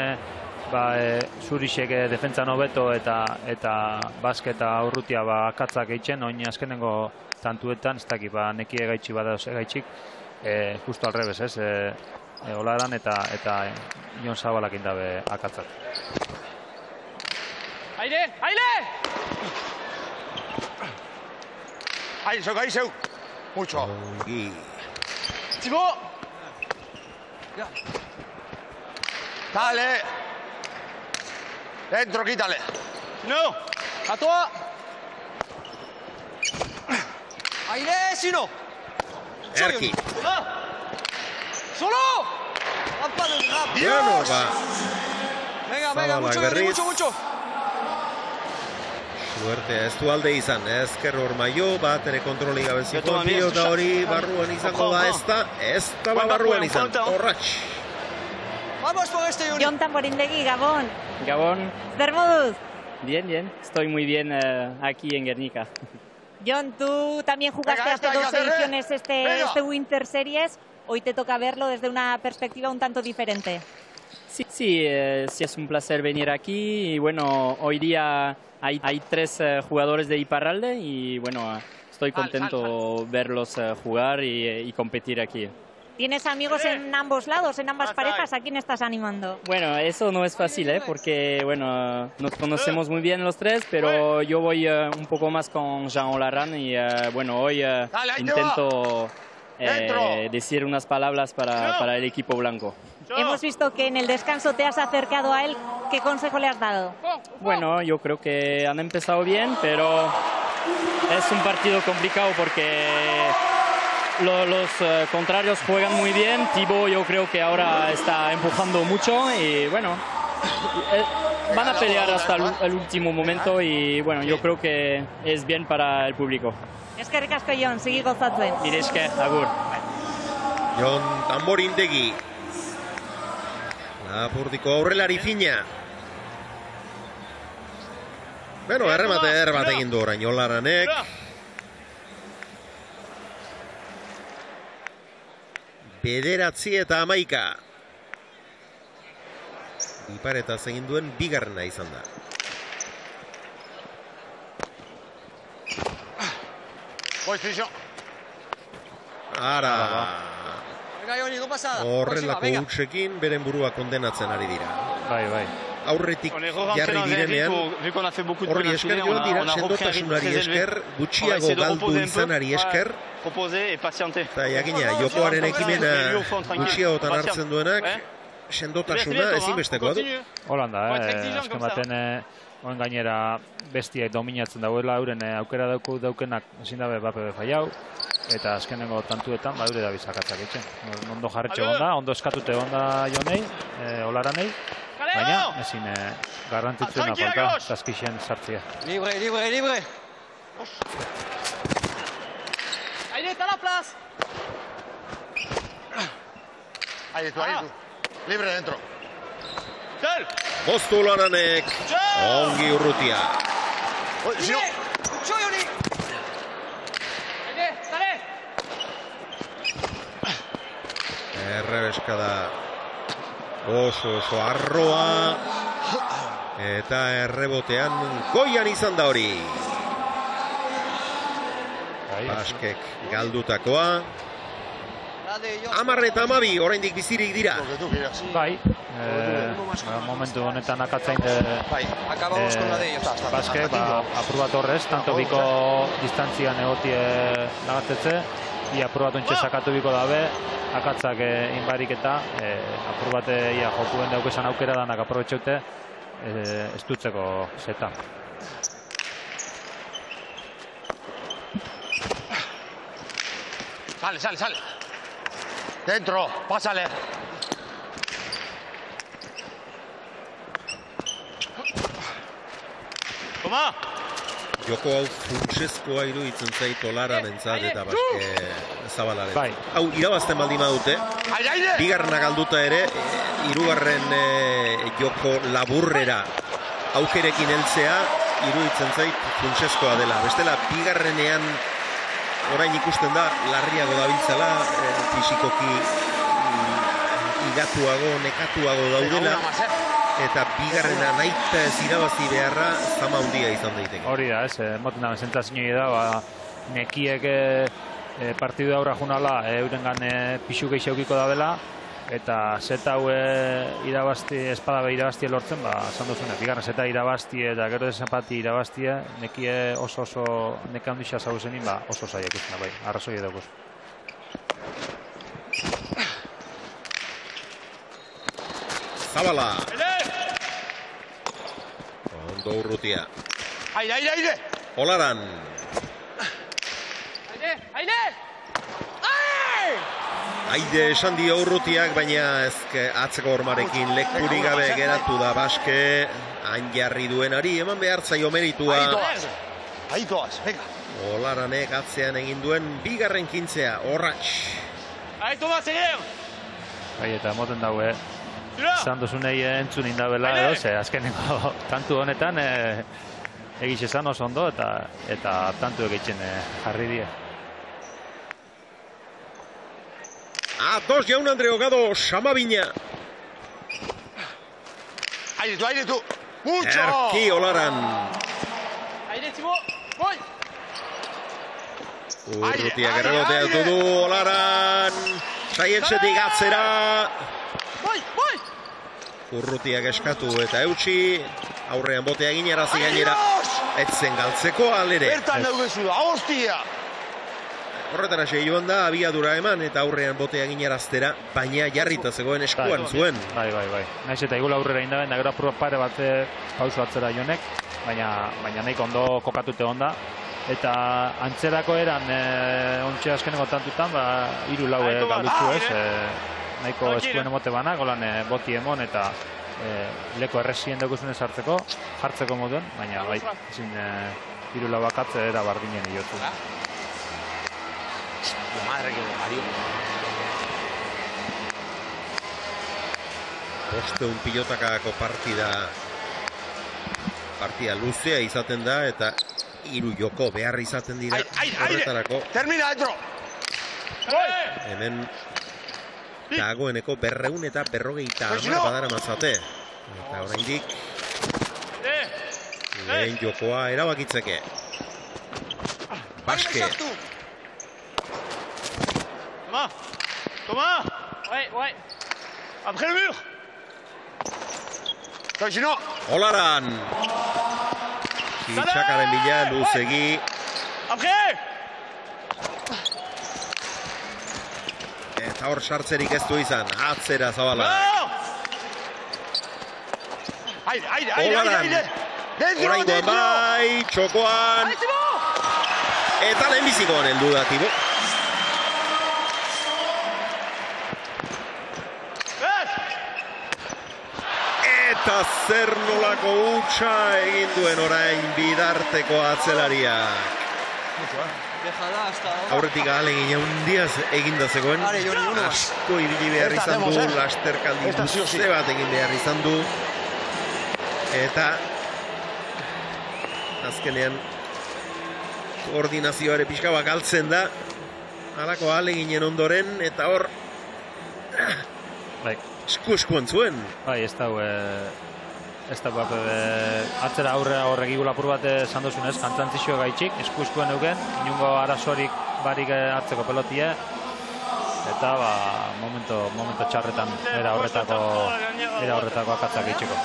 ba, e, Zurixek e, defentsan hobeto eta eta basketa urrutia ba, akatzak eitzen, oin azkenengo tantuetan, ez dakit, ba, nekie gaitxi bada gaitxik, e, justo al revés, ez? E, e, olaran eta eta Jon Zabalak indabe akatzak. Aire, aire. Soca, ahí, Seu. Mucho. Ongi. Thibaut. Dale. Dentro, quítale. Non. À toi. Aire, si no. Erki. Ah. Solo. Ba, Venga, venga, mucho, mucho, mucho. suerte ez du alde izan. Ezker ormaio, bat ere kontroli gabe zituen toma, mira, pilota escucha. hori barruan izango da, ez da, ez da barruan izan. Horratx. Vamos por este, Yoni. Jon Tamborindegi, Gabon. Gabón, Zer moduz? bien, bien. Estoy muy bien eh, aquí en Guernica. Jon, tú también jugaste Venga, hace dos ediciones este, Venga. este Winter Series. Hoy te toca verlo desde una perspectiva un tanto diferente. Sí, sí, eh, sí es un placer venir aquí y bueno, hoy día hay, hay tres eh, jugadores de Iparralde y bueno, eh, estoy Sal, contento verlos eh, jugar y, y competir aquí. Tienes amigos en ambos lados, en ambas parejas. ¿A quién estás animando? Bueno, eso no es fácil, ¿eh? porque bueno, nos conocemos muy bien los tres, pero yo voy eh, un poco más con Jean Olaran y eh, bueno, hoy eh, te intento eh, decir unas palabras para, para el equipo blanco. Hemos visto que en el descanso te has acercado a él. ¿Qué consejo le has dado? Bueno, yo creo que han empezado bien, pero es un partido complicado porque lo- los eh, contrarios juegan muy bien. Tibo yo creo que ahora está empujando mucho y bueno, eh, van a pelear hasta el, el último momento y bueno, yo creo que es bien para el público. Eskerrik asko, Jon, sigi gozatzen. Mire eske, agur. Jon Tamborindegi. Lapurdiko aurrelari fina. Bueno, erremate eder bat egin du orain Olaranek. Bederatzi eta amaika. Iparetaz egin duen bigarrena izan da. Ara, no pasa nada. horrelako hutsekin beren burua kondenatzen ari dira. Bai, bai. Aurretik jarri direnean, horri esker joan dira, sendotasunari esker, gutxiago galdu izanari esker, eta jakina, jokoaren ekimena gutxiagotan hartzen duenak, sendotasuna ezinbestekoa du. Holanda, eh, azken baten eh, oen gainera bestiak dominatzen dauela, euren eh, aukera dauku daukenak ezin dabe bape faiau, eta azkenengo tantuetan ba eure da bizakatzak etxen. Ondo jarretxe onda, ondo eskatute onda jonei, eh, olaranei, baina ezin eh, garrantzitsuena falta, zaskixen sartzea. Libre, libre, libre. Allez, t'as la place Ahí tú, ahí tú. Libre dentro. Moztu Olaranek, ongi urrutia. Allez, dale Errebeskada oso oso arroa, eta errebotean goian izan da hori. Baskek galdutakoa. Amar eta amabi, oraindik bizirik dira. Bai, eh, momentu honetan akatzain de, Acabamos con la de ellos. Baske, ba, apur bat horrez, tanto biko distantzian egotie lagatzetze, ia apur bat ontsa sakatu biko dabe, akatzak eh, inbarik eta eh, apur bat eh, ia jokuen daukesan aukera danak aprobetxeute eh, estutzeko zeta. Sale, sale, sale. Dentro, pásale. Toma Joko hau funtsezkoa iruditzen zait olaran entzat eta baske zabalaren. Bai. Hau, irabazten baldin badute, bigarrena galduta ere, eh, hirugarren eh, joko laburrera aukerekin heltzea iruditzen zait funtsezkoa dela. Bestela, bigarrenean orain ikusten da, larriago dabiltzala, eh, fisikoki mm, igatuago, nekatuago daudela, eta bigarrena nahita ez irabazi beharra zama handia izan daiteke. Hori da, ez, eh, moten da, sentzazioi da, ba, nekiek eh, partidu aurra junala, eurengan eh, pixu gehiagiko da dela, eta zeta hau eh, irabazti, espada be irabazti lortzen, ba, esan duzune, bigarren zeta irabazti eta gero desempati irabazti, nekie oso oso neka zau zenin, ba, oso zaiak izan, bai, arrazoi edokuz. Zabala. Ondo urrutia. Aire, aire, aire. Olaran. Aire, aire Aide esan dio urrutiak, baina ezke atzeko hormarekin lekurik gabe geratu da baske. Han jarri duenari, eman behar zaio meritua. Ahí todas. Ahí todas, venga. Olaranek atzean egin duen bigarren kintzea, horratx. Ahí, toma, seguir Bai, eta moten daue, esan duzunei entzun indabela, edo, ze azkenengo tantu honetan, e, egiz esan oso ondo, eta eta tantu egiten e, jarri die. Ados jaun Andre Ogado, Samabina. Aire tú, aire tú. Mucho. Erki Olaran. Aire, Timo, voy Urrutiak errebotea du du Olaran. Saietxetik atzera. Urrutiak eskatu eta eutxi. Aurrean botea ginerazi gainera. Etzen galtzeko alere. Bertan neugezu da, hostia! Horretara sei joan da, abiadura eman eta aurrean botea gineraztera, baina jarrita zegoen eskuan zuen. Bai, bai, bai. Naiz eta igula aurrera indaben, da gero apur pare bat eh, pausu atzera jonek, baina, baina nahiko ondo kokatute onda. Eta antzerako eran, e, ontxe azkeneko tantutan, ba, iru lau e, galduzu ez, e, nahiko eskuen emote bana, golan e, boti emon eta e, leko erresien duguzunez hartzeko, jartzeko moduen, baina bai, ezin e, iru lau bakatze era bardinen iotu. Madre que me parió. Bosteun pilotakako partida partida luzea izaten da eta hiru joko behar izaten dira horretarako. Termina dentro. hemen dagoeneko berreun eta berrogeita no. badara mazate eta oraindik lehen jokoa erabakitzeke. Baske Thomas Thomas Ouais, ouais. Après le mur Continua. Olaran Kitxakaren bila luzegi Après eta hor sartzerik ez du izan atzera zabala Aire, aire, aire, aire, Olaran. aire. Oraingoan dentro. bai, txokoan. Eta lehenbizikoan heldu da, Tibo. Eta zer nolako hutsa egin duen orain bidarteko atzelariak. Ahora. Aurretik ahalegin handiaz eginda zegoen. Asko ibili behar izan du, eh. lasterkaldi luze bat egin behar izan du. Eta azkenean koordinazioare pixka bat galtzen da. Halako ahaleginen ondoren eta hor Bai. Esku eskuan zuen. Bai, ez da, e, ez da, bat, e, atzera aurrera horregik lapur bat esan duzunez, kantzantzizio gaitxik, esku eskuen euken, inungo arazorik barik eh, hartzeko pelotie, eta ba, momento, momento txarretan era horretako, era horretako akatzak itxiko.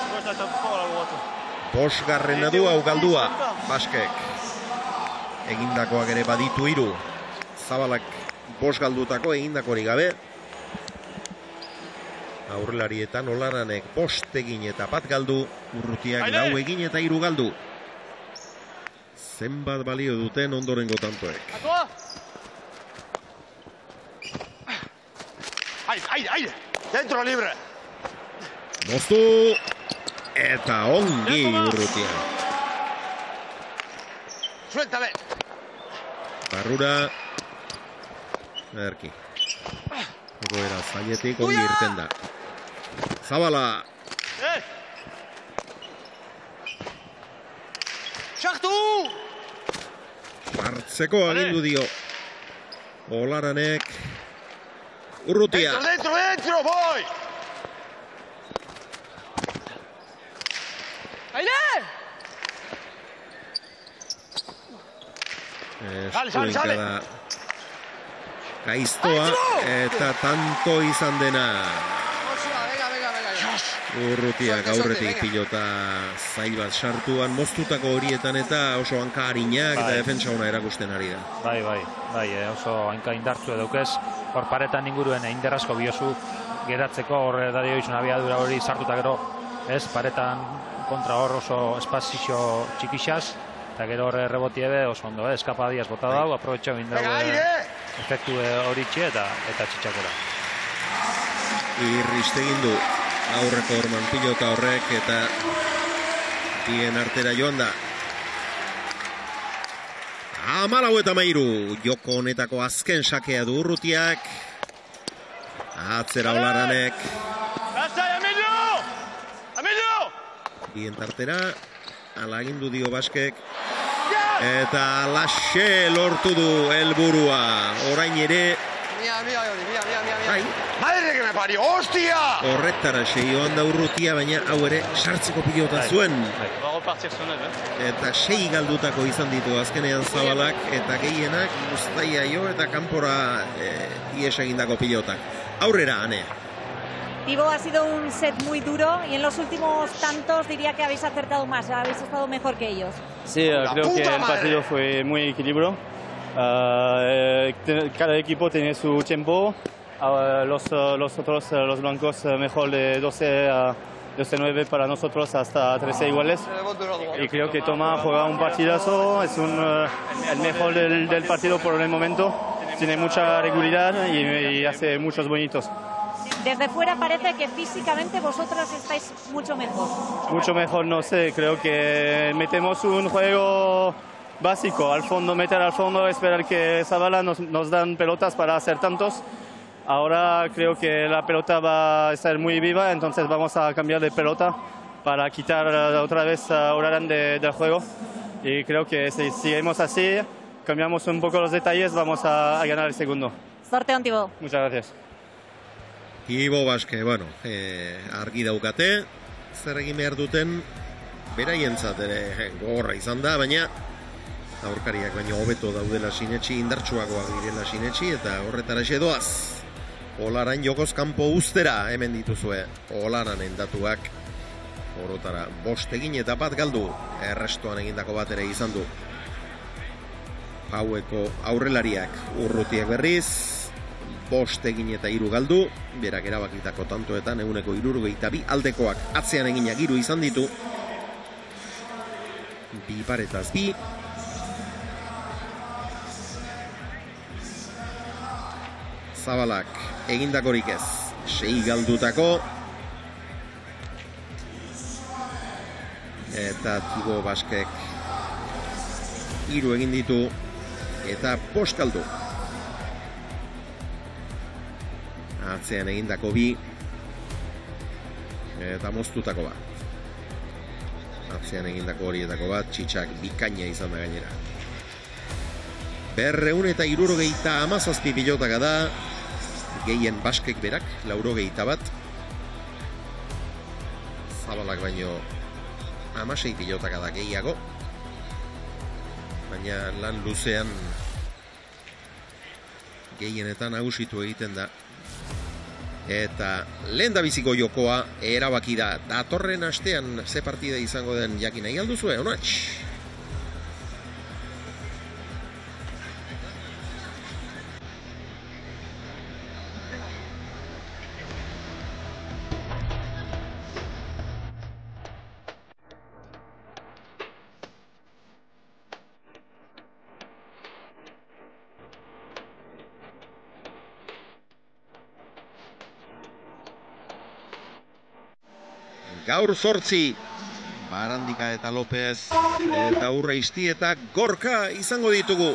Bosgarrena du hau galdua, Baskek. Egindakoak ere baditu hiru. Zabalak bos galdutako egindakorik gabe. Aurrelarietan olaranek bost egin eta bat galdu, urrutiak lau egin eta hiru galdu. Zenbat balio duten ondorengo tantoek. Aire, aire, aire. Dentro libre. Moztu eta ongi urrutia. Suéltale. Barrura. Erki. Egoera zailetik ongi irten da. Zabala. Eh Sartu! Hartzeko agindu dio. Olaranek. Urrutia. Dentro, dentro, dentro, voy! Aire Sale, sale, sale. Eskuinkada gaiztoa eta tanto izan dena. Urrutiak aurretik pilota zail bat sartuan moztutako horietan eta oso hanka harinak eta Bai. defentsa ona erakusten ari da. Bai, bai, bai, eh, oso hainka indartzu edaukez, hor paretan inguruen inderrazko biozu geratzeko hor dario izun abiadura hori sartuta gero, ez, paretan kontra hor oso espazio txikixaz, eta gero horre rebotie be oso ondo, eh, eskapadiaz bota dau, aprobetxau indau eh! Efektu eh, hori txe eta, eta txitxakora. Irriste egin du aurreko orman pilota horrek eta bien artera joan da. Amalau eta mairu, joko honetako azken sakea du urrutiak. Atzera olaranek, Lasai, Emilio Emilio bien tartera, alagindu dio baskek. Eta laxe lortu du helburua. Orain ere Joni, mira, mira, mira. Bai. Madre que me parió, hostia! horretara seioan da urrutia, baina hau ere sartzeko pilota zuen. Repartir sur neuf, hein Eta sei galdutako izan ditu azkenean zabalak eta gehienak ustaia jo eta kanpora e, ies egindako pilotak. Aurrera, ane. Tibo, ha sido un set muy duro y en los últimos tantos diría que habéis acertado más, habéis estado mejor que ellos. Sí, creo que el partido fue muy equilibrado. Eh, te- cada equipo tiene su tiempo. Ah, los, eh, los otros, los blancos, mejor de 12 a 12-9 para nosotros hasta 13 iguales. Y creo que Toma juega un partidazo, es un, el mejor del, del partido por el momento. Tiene mucha regularidad y, y hace muchos bonitos. Desde fuera parece que físicamente vosotros estáis mucho mejor. Mucho mejor, no sé, creo que metemos un juego básico, al fondo, meter al fondo, esperar que Zavala nos, nos dan pelotas para hacer tantos. Ahora creo que la pelota va a estar muy viva, entonces vamos a cambiar de pelota para quitar eh, otra vez a Oraran de- del juego. Y creo que si seguimos así, cambiamos un poco los detalles, vamos a, a ganar el segundo. Sorte on, Tibo. Muchas gracias. Ibo Baske, bueno, e, argi daukate, zer egin behar duten, beraientzat ere eh, gogorra izan da, baina aurkariak baino hobeto daudela sinetxi, indartsuagoak direla sinetxi, eta horretara doaz. Olaran jokoz kanpo ustera hemen dituzue, olaranen datuak, orotara bost egin eta bat galdu, errestoan egindako bat ere izan du. Haueko aurrelariak urrutiek berriz, bost egin eta hiru galdu, berak erabakitako tantoetan eguneko irurogeita bi aldekoak atzean eginak hiru izan ditu. Bi paretaz bi. Zabalak egindakorik ez, sei galdutako. Eta Tibo Baskek hiru egin ditu eta bost atzean egindako bi. Eta moztutako bat. Atzean egindako horietako bat txitsak bikaina izan da gainera. Berreun eta irurogeita amazazpi pilotaka da. Gehien baskek berak laurogeita bat. Zabalak baino amasei pilotaka da gehiago. Baina lan luzean gehienetan nagusitu egiten da eta lehen da biziko jokoa erabaki da datorren astean ze partida izango den jakin nahi alduzue, onatx? Gaur zortzi, Barandika eta López, eta Urre Isti eta Gorka izango ditugu.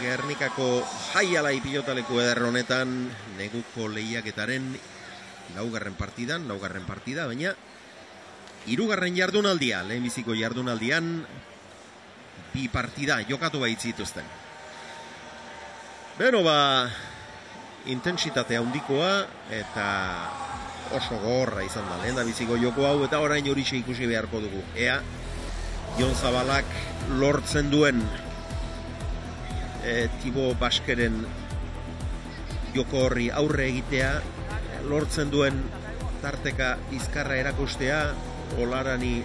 Gernikako jaialai pilotaleku eder honetan, neguko lehiaketaren laugarren partidan, laugarren partida, baina hirugarren jardunaldia, lehenbiziko jardunaldian, bi partida jokatu baitzituzten. Beno ba, intensitate handikoa eta oso gorra izan da, lehen da biziko joko hau eta orain hori ikusi beharko dugu. Ea, Jon Zabalak lortzen duen e, Tibo Baskeren joko horri aurre egitea, lortzen duen tarteka bizkarra erakustea, olarani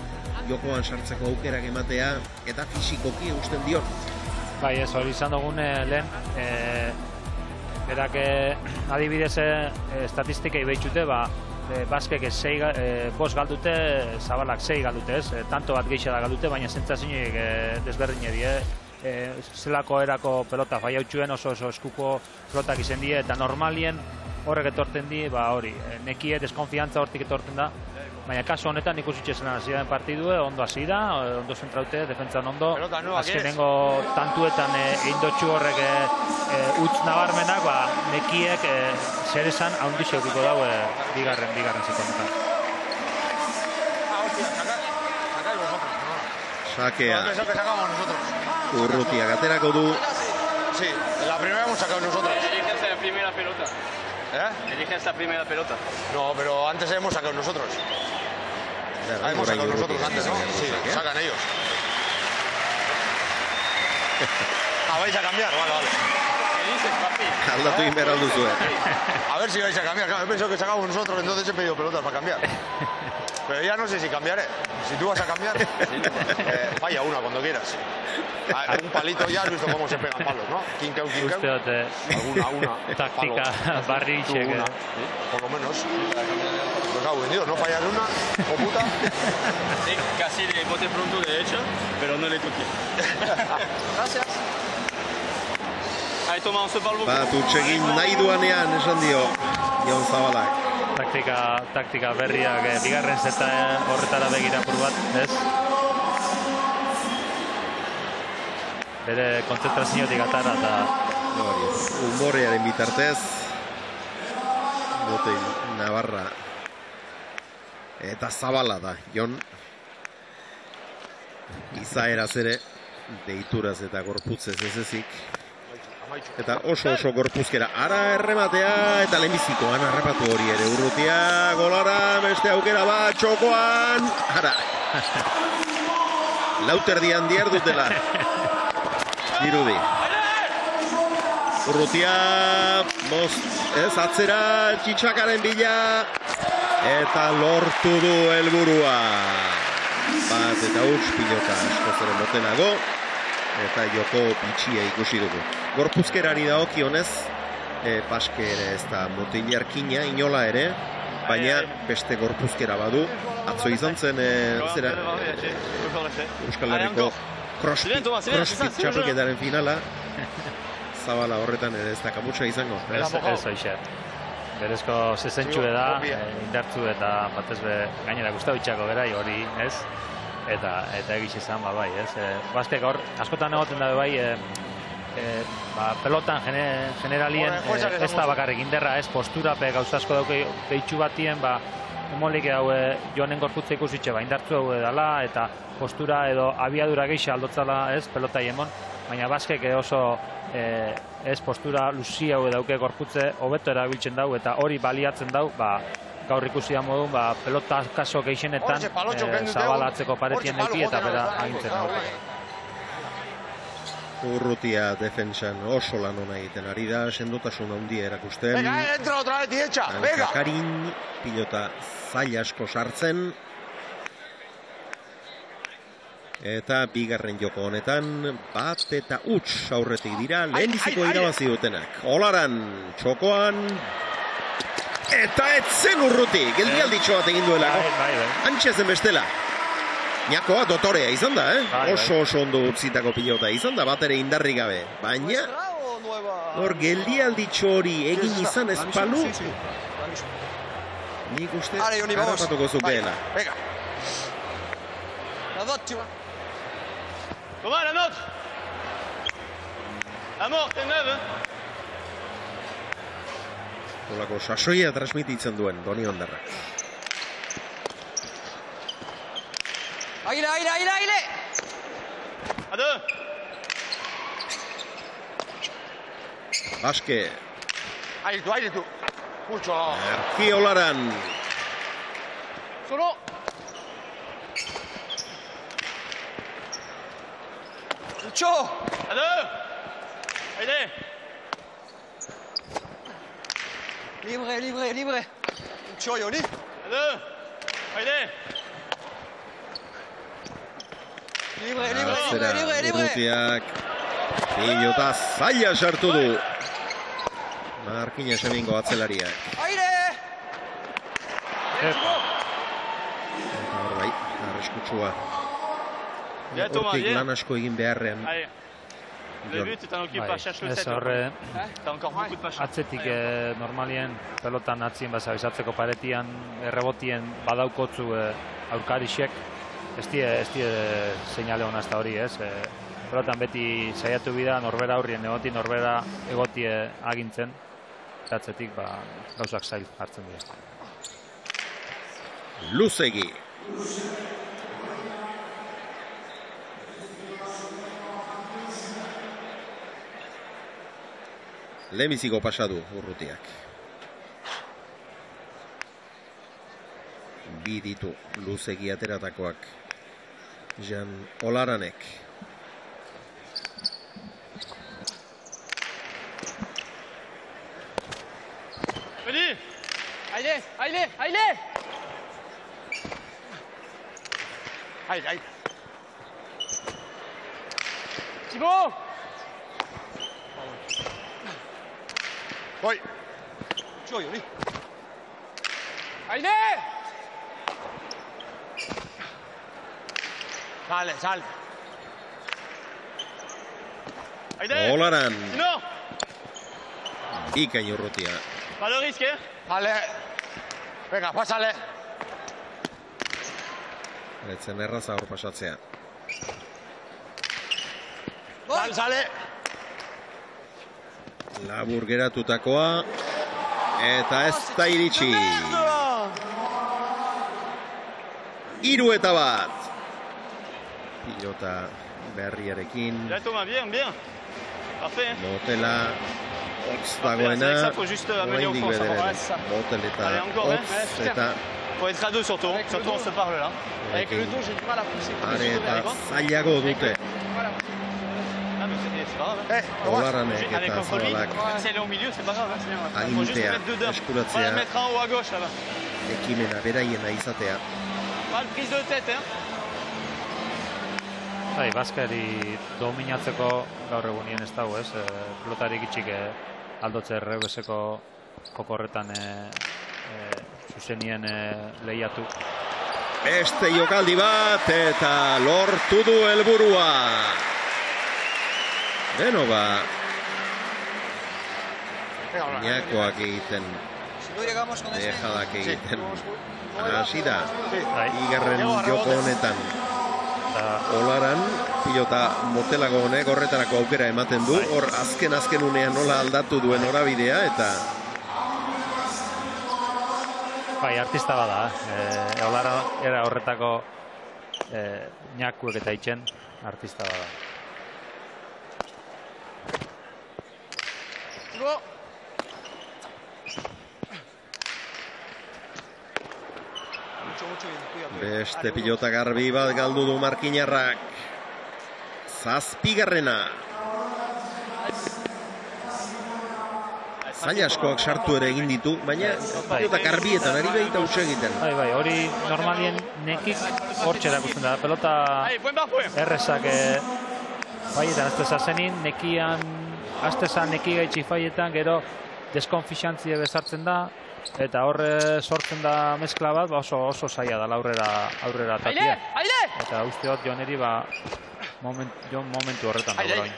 jokoan sartzeko aukerak ematea, eta fisikoki eusten dion. Bai, ez hori izan dugun eh, lehen, eh, berak adibidez eh, estatistikei behitxute, ba, eh, baskek sei, ga- eh, bost galdute, zabalak sei galdute ez, eh, tanto bat gehiago da galdute, baina zentzazioek eh, desberdin die, eh, zelako erako pelota faiautxuen oso oso eskuko pelotak izen die, eta normalien horrek etorten di, ba hori, eh, nekie deskonfiantza hortik etorten da, baina kasu honetan ikusi txezen hasi den partidue, ondo hasi da, eh, ondo zentraute, defentsan ondo, nueva, ¿qué es? azkenengo tantuetan e, eindotxu horrek e, e, utz nabarmenak, ba, nekiek e, zer esan haundi xeukiko dau e, bigarren, bigarren zikonetan. Sakea, urrutiak aterako du, Sí, la primera hemos sacado nosotros. Eliges la primera pelota. ¿Eh? Eliges la primera pelota. No, pero antes hemos sacado nosotros. Ah, hemos sacado nosotros antes, ¿no? Sí, sacan ellos. ah, vais a cambiar, vale, vale. Egin behar alduzue. A ver si vais a cambiar. Claro, he pensado que sacamos nosotros, entonces he pedido pelotas para cambiar. Pero ya no sé si cambiaré. Si tú vas a cambiar, eh, falla una cuando quieras. A- Un palito ya has visto cómo se pegan palos, ¿no? Quincau, quincau. Eh, Alguna, una. taktika palo. barri Tú itxek, una, eh. Por lo menos. Hago vendido, no fallas una, o puta. Sí, casi le bote pronto de hecho, pero no le toqué. Gracias. Ahí toma, on se parle beaucoup. Bat utxegin nahi duanean esan dio Jon Zabalak. Taktika, taktika berriak eh, bigarren zeta eh, horretara begira apur bat, ez? Bere kontzentraziotik atara eta Hori, Humorearen bitartez. Bote Navarra. Eta zabala da, Jon. Izaeraz ere, deituraz eta gorputzez ez ezik. Eta oso oso gorpuzkera. Ara errematea eta lehenbizikoan arrapatu hori ere urrutia. Golara, beste aukera bat, txokoan. Ara. Lauterdian diar dutela. Dirudi. Urrutia, bost, ez, atzera, txitsakaren bila, eta lortu du helburua. Bat eta huts pilota asko zeren motenago, eta joko bitxia ikusi dugu. Gorpuzkerari dagokionez, e, paske ere ez da motilarkina, inola ere, baina beste gorpuzkera badu, atzo izan zen, e, zera, Euskal Herriko crossfit, crossfit txapelketaren finala, zabala horretan ere ez da kamutsa izango. ez, ez hoxe. Berezko zezentxue da, eh, indartzu eta batez be gainera gustatu itxako berai hori, ez? Eta eta egiz izan, ba bai, ez? E, baskek hor, askotan egoten da bai, e, e, ba, pelotan gene, generalien e, ez da bakarrik inderra, ez? Postura pe gauza asko dauke behitxu batien, ba, Emolik hau e, joanen gorputza ikusitxe, ba, indartzu hau dela, eta postura edo abiadura geisha aldotzala, ez, pelotai emon, baina baskek oso e, ez postura luzi hau dauke gorputze hobeto erabiltzen dau, eta hori baliatzen dau, ba, gaur ikusi da modun, ba, pelota kaso gehienetan palotxo e, teu, zabalatzeko paretien neuki eta bera agintzen hau. Urrutia defentsan oso lan ona egiten ari da, sendotasun handia erakusten. Venga, eh, entra otra vez y echa. Venga. Hankakarin, pilota zaila asko sartzen. Eta bigarren joko honetan, bat eta huts aurretik dira, lehenbiziko irabazi dutenak. Olaran, txokoan, eta etzen urruti, geldialditxo bat egin duelako. Bai, bai, bai. Antxe zen bestela. Niakoa dotorea izan da, eh? Oso oso ondo utzitako pilota izan da, bat ere indarri gabe. Baina, hor geldialditxo hori egin izan ez palu, nik uste Vale, Joni, vamos. harrapatuko zukeela. Venga. Comment la nôtre La mort, t'es neuve, hein Olako sasoia transmititzen duen Doni Ondarra. Aguile, aguile, aguile À deux Baske, Ahí tú, ahí tú. Mucho. Erki Olaran, Solo Lucho À deux Allez Libre, libre, libre Yoni À deux Allez Libre, libre, libre, libre, libre urrutiak, pilota zaila sartu du. Markina semingo atzelariak. Aire! Eta hor bai, arriskutsua. Hortik lan asko egin beharrean. Allez ez 7. horre, T'as encore beaucoup de pas atzetik eh, normalien pelotan atzien bazabizatzeko paretian errebotien badaukotzu eh, aurkarixek ez die, ez die seinale hona hasta hori ez? Eh, pelotan beti saiatu bida norbera aurrien egoti norbera egotie agintzen. Eta atzetik ba, gauzak zail hartzen dira. Luzegi. Lehenbiziko pasatu urrutiak. Bi ditu luzegi ateratakoak. Jan Olaranek. Beni! Aile! Aile! Aile! Aile, aile. Thibaut Txo, Joni. Aile! Sale, sale. Aile! Olaran, No! bikain urrutia. Pas de risque, eh? Sale. Venga, pásale. Etzen erraza hor pasatzea. Sale, sale. Labur geratutakoa, eta ez da iritsi. Hiru eta bat. Pilota berriarekin, motela, hotz dagoena, oraindik bederen. Motel eta hotz eta Faut être à deux surtout. Surtout, on se parle là. Avec le dos, j'ai du mal à pousser. are eta zailago dute. C'est pas grave. hein. Olaranek Avec eta Zabalak si elle est au milieu, c'est pas grave. hein, c'est bien. Faut juste agintea mettre dedans. eskuratzea. Pas la mettre en haut à gauche là-bas. ekimena beraiena izatea. Pas de prise de tête, hein. Bai, Baskari dominatzeko gaur egunien ez dago, ez? E, pelotarik itxik e, aldotze errebeseko kokorretan e, e, zuzenien e, lehiatu. Beste jokaldi bat eta lortu du helburua. Beno ba, Iñakoak egiten, dejadak egiten. Hasi da, Bai. igarren joko honetan. Olaran, pilota motelago honek horretarako aukera ematen du, hor azken azken unean nola aldatu duen norabidea eta Bai, artista bada, e, Olara era horretako e, ñakuek eta itxen artista bada. Bien, cuidado. beste pilota garbi bat galdu du markinarrak. Zazpigarrena. Zaila askoak sartu ere egin ditu, baina pilota garbietan ari baita utxe egiten. Bai, bai, hori normalien nekik hortxe erakusten da. Pelota errezak e, faietan azte zazenin, nekian, azte zan neki gaitxi faietan, gero deskonfixantzie bezartzen da, eta horre sortzen da mezkla bat, ba oso oso zaila da aurrera aurrera Aile, tatia. aile! Eta uste dut joneri ba moment, jon momentu horretan Aile, aile. orain.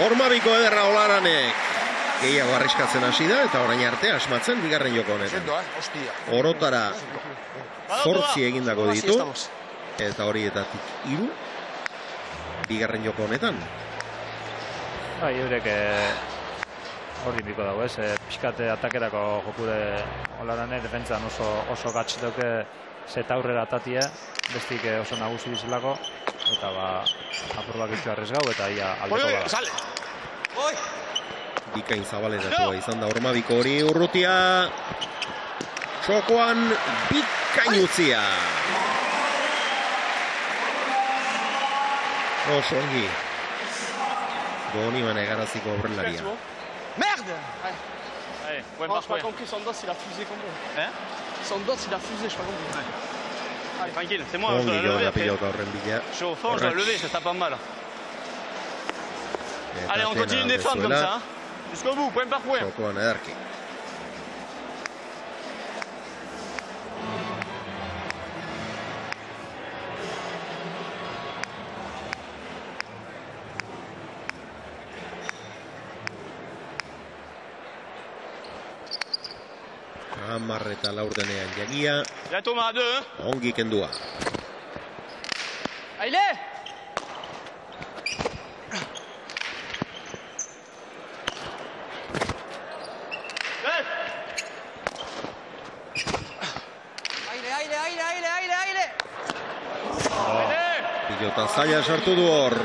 Hormabiko ederra olaranek. Gehiago arriskatzen hasi da eta orain arte asmatzen bigarren joko honetan. Eh. Orotara zortzi egindako ditu eta horietatik hiru bigarren joko honetan. Bai, eurek eh, hori biko dago, ez? E, pixkate atakerako jokure olarane, defentzan oso, oso gatz dauke zeta aurrera atatie, bestik eh, oso nagusi dizelako, eta ba, apurbak itxu arrezgau, eta ia aldeko bada. sale. Voy. Bikain zabaleratua izan da hormabiko hori urrutia. Txokoan bikain utzia. Oso ongi. Goni bane garaziko aurrelaria. Merde Allez, point Non, par j'ai pas point. compris, son dos il a fusé complet. Hein Son dos il a fusé, j'ai pas compris. Allez, tranquille, c'est moi, je dois Ongi la joan lever da après. pilota horren bila. Je suis au fond, je dois la lever, ça tape pas mal. Eta Allez, on pena continue de défendre comme aldezuela, ça. hein. Jusqu'au bout, point par point. Eta laurdenean jagia, deux. hein. ongi kendua. Aile. Pilota zaila sartu du hor.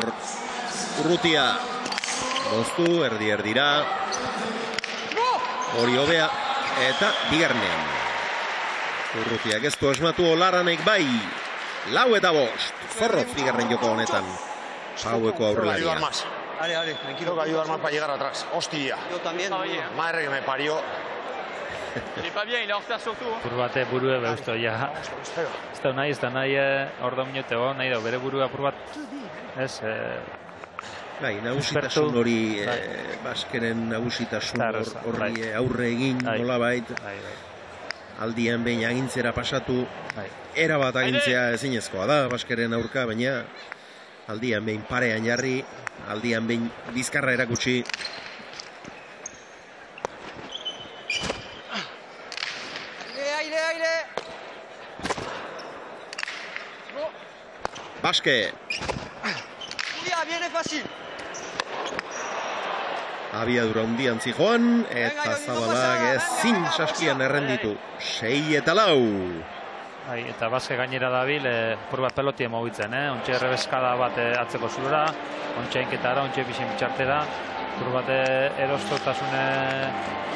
Urrutia. Moztu, erdi erdira. Hori hobea. Eta bigarnean. Urrutiak ez du asmatu olaranek bai. Lau eta bost. Zorrotz bigarren joko honetan. Paueko aurrelaria. más. Dale, dale, tranquilo. Tengo que ayudar más para llegar atrás. Hostia. Yo también. Madre que me parió. Il est pas bien, il est en retard sur tout. hein. Apur bate burue behusto, ja. Ez da nahi, ez da nahi hor da minutego, nahi da bere burua apur bat. Ez, eh, Bai, nagusitasun hori, Bai. eh, baskeren nagusitasun bai. horri eh, aurre egin, Bai. nolabait, bai, bai. Aldian behin agintzera pasatu, Bai. era bat agintzea ezinezkoa da, baskeren aurka, baina aldian behin parean jarri, aldian behin bizkarra erakutsi, Aire, aire, aire. Baske, Julia, viene fácil. Abiadura hundian zijoan, eta zabalak ezin saskian errenditu, sei eta lau. Bai, eta baske gainera dabil, e, apur bat pelotia mugitzen, eh? Ontxe errebeskada bat eh, atzeko zulura, ontxe enketara, ontxe bixen bitxartera, apur bat eh, erostotasune,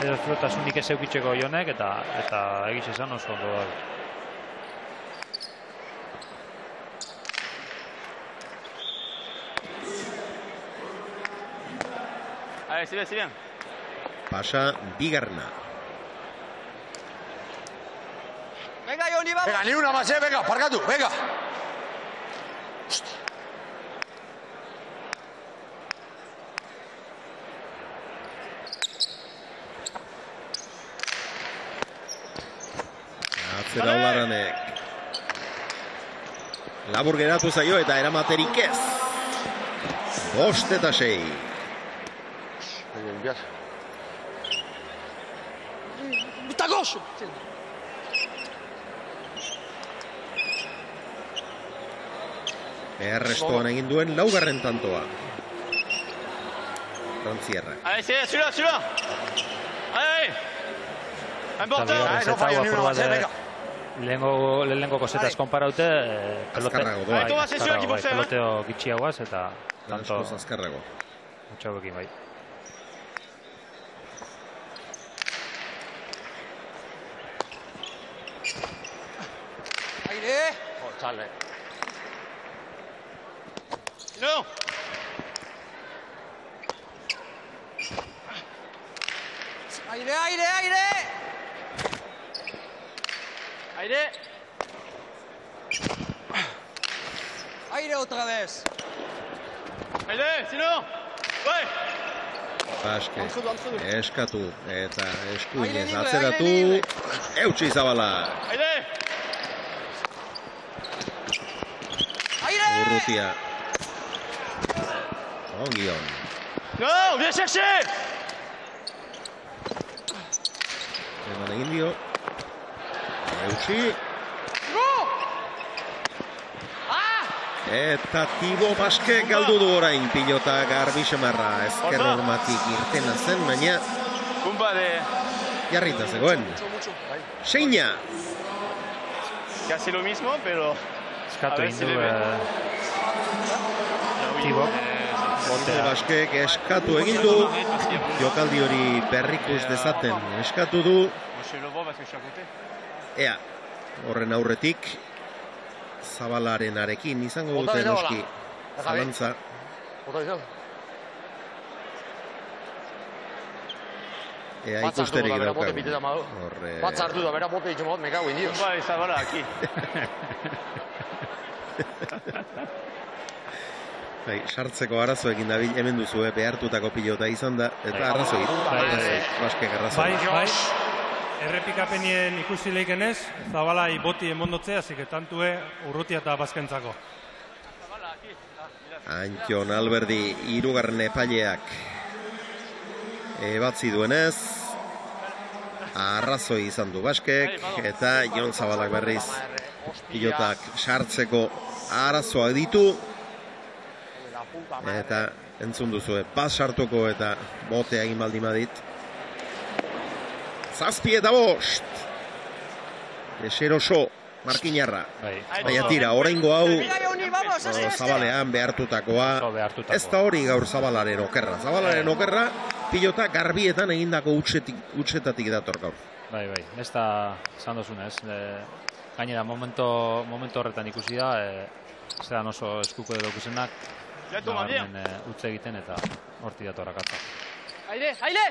erostotasunik ez eukitzeko jonek, eta eta egiz esan oso ondo bien, c'est bien. Pasa bigarna. Venga, Johnny, vamos. Venga, ni una más, eh. Venga, parkatu, venga. Atzera olaranek. Labur geratu zaio eta eramaterik ez. Bost eta sei. Que limpiar. Ta gauche. Errestoan egin duen laugarren tantoa. C'est celui-là, celui-là. Allez, allez. Eta Important. bigarren no zeta fallo hau ni apur una bat más, venga. lehengo, lehenengo kosetaz konparaute, eh, pelote, Azkarrago eh? peloteo gitxiagoaz, eta tanto azkarrago. gutxagoekin bai. Chale. Non. Aire, aire, aire. Aire. Aire otra vez. Aire, sinon. Ouais. Baske, eskatu eta eskuinez atzeratu, eutxi zabala. Aire. Urrutia. Ongion. Non, viens chercher. Eman egin dio. Eutxi. Eta Tibo Baske galdu du orain pilota garbi xamarra. Ezker hormatik irtena zen, baina Kumba de. jarrita zegoen. Seina! Casi lo mismo, pero. Eskatu A ver egin si du le ve. eh, Tibo. Tibo Botea. Baskek eskatu egin du. Jokaldi hori berrikus dezaten eskatu du. Ea, horren aurretik zabalaren arekin izango dute noski zalantza. Ea ikusterik da, bera, bote daukagu. piteta madu. Horre... Bat sartu da, bera bote itxo mod, me cago en Dios. Kumba de Zabala aquí. Bai, sartzeko arazoekin dabil hemen duzu eh, behartutako pilota izan da eta Bai. arrazoi. Bai, bai. Bai, bai. Errepikapenien ikusi leikenez, zabalai boti emondotzea, así que tantue urrutia eta bazkentzako. Antxon Alberdi hirugarren epaileak ebatzi duenez arrazoi izan du Baskek eta Jon Zabalak berriz pilotak sartzeko arazoak ditu eta entzun duzu bas sartuko eta botea egin baldin badit. Zazpi eta bost. Eseroso Markinarra Baina tira, oraingo hau o, zabalean behartutakoa. Ez da hori gaur zabalaren okerra. Zabalaren okerra pilota garbietan egindako utxetik, utxetatik dator gaur. Bai, bai, ez da esan dozunez. E, gainera, momento, momento horretan ikusi da, e, zelan oso eskuko edo ikusenak, nabarmen eh, utz egiten eta hortik dator akatza. Aire, aire!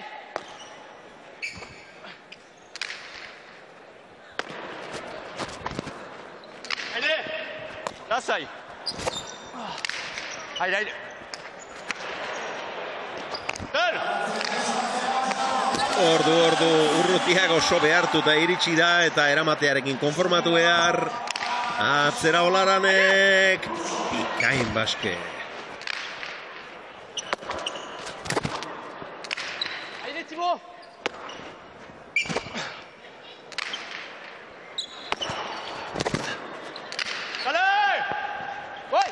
Aire! Lasai! Aire, aire! Zer! Ordu, ordu, urrutiak oso behartuta iritsi da eta eramatearekin konformatu behar. Atzera olaranek, bikain baske. Aire, Txibo! Kale! Bai!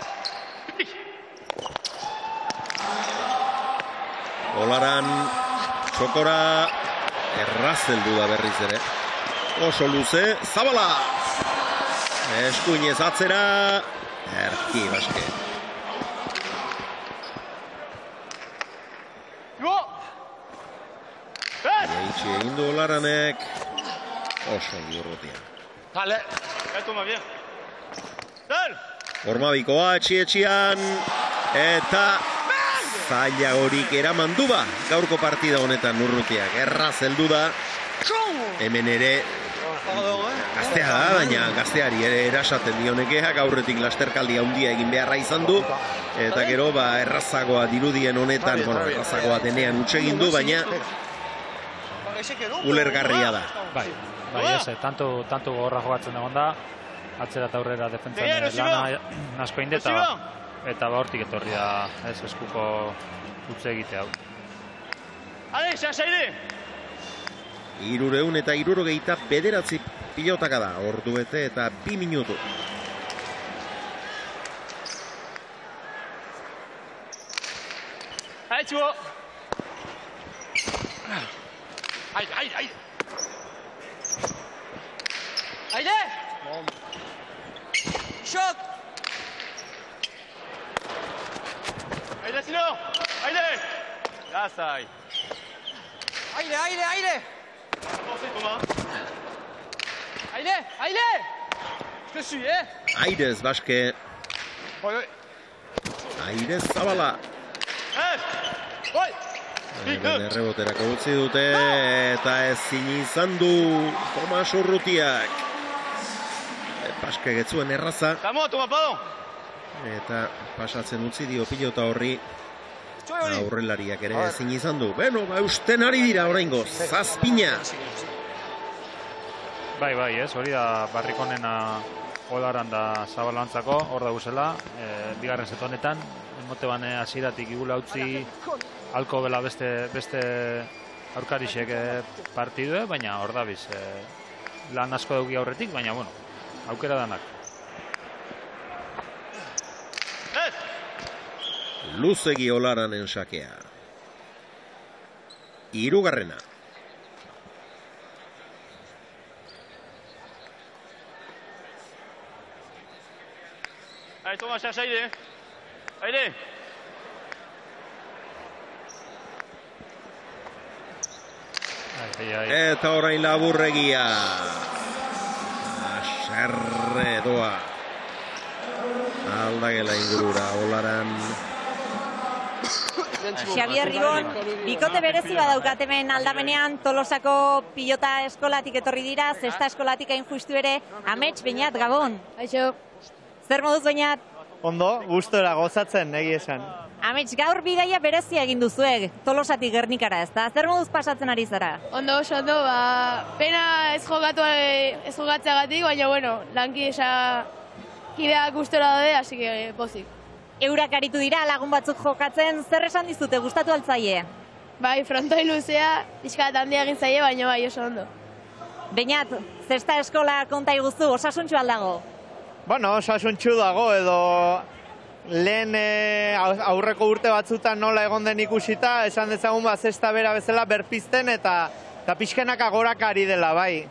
Olaran, txokora, errazeldu da berriz ere. Oso luze, zabala! Eskuinez atzera, erki baske. Jaitsi egin du olaranek, oso urrutia. Kale! Gaitu ma bien. Zer! Ormabikoa etxietxian, eta zaila horik eraman du ba, gaurko partida honetan urrutiak. Erraz heldu da, hemen ere gaztea da, baina gazteari ere erasaten dionekeak aurretik lasterkaldi handia egin beharra izan du, eta gero ba errazagoa dirudien honetan, bueno, errazagoa denean utxe egin du, baina ulergarria da. Bai, bai, ez, eh, tanto, tanto gorra jogatzen egon da, atzera eta aurrera defentzan Teguero, lana asko inde eta ba hortik etorri da ez eskuko utze egite hau. Alex, asaide! Irureun eta irurogeita bederatzi pilotaka da, ordu bete eta bi minutu. Aire, Txibo! Aire, aire, aire! Aire! Şok! Aire, Zino! Aire! Lasai! Aire, aire, aire! Aire, aire! Je te suis, eh? Airez, baske, Oi, oi! airez zabala. Ez! Oi! Erreboterako utzi dute eta ezin izan du Tomas Urrutiak. Paske getzuen erraza Tamo, toma, pado! Eta pasatzen utzi dio pilota horri aurrelariak ere ezin izan du. Beno, ba, usten ari dira oraingo, zazpina. Bai, bai, ez, hori da barrikonena olaran da zabalantzako, hor da guzela, e, bigarren zetonetan, emote bane hasieratik igula utzi alko bela beste, beste aurkarixek eh, partidue, baina hor da biz, e, lan asko dugi aurretik, baina bueno, aukera danak. Luzegi olaranen sakea. Hirugarrena. Aire, toma, asaide! Aire! Ai, ai, Eta orain laburregia. Aserre doa. Aldagela ingurura, olaran. Xavier Ribon, bikote berezi badaukat hemen aldamenean Tolosako pilota eskolatik etorri dira, zesta eskolatik hain justu ere, amets bainat gabon. Aixo. Zer moduz bainat? Ondo, gustora gozatzen, egi esan. Amets, gaur bidaia berezia egin duzuek, Tolosatik Gernikara, ezta? Zer moduz pasatzen ari zara? Ondo, oso ondo, ba, pena ez jogatu ez jogatzeagatik, baina bueno, lanki esa kideak gustora daude, así que pozik. Eurak aritu dira lagun batzuk jokatzen, zer esan dizute, gustatu altzaie? Bai, frontoi luzea, pixka handia egin zaie, baina bai, oso ondo. Beinat, zesta eskola konta iguzu, osasuntxu aldago? Bueno, osasuntxu dago edo lehen eh, aurreko urte batzutan nola egon den ikusita, esan dezagun ba zesta bera bezala berpizten eta eta pixkenak agorak ari dela, bai.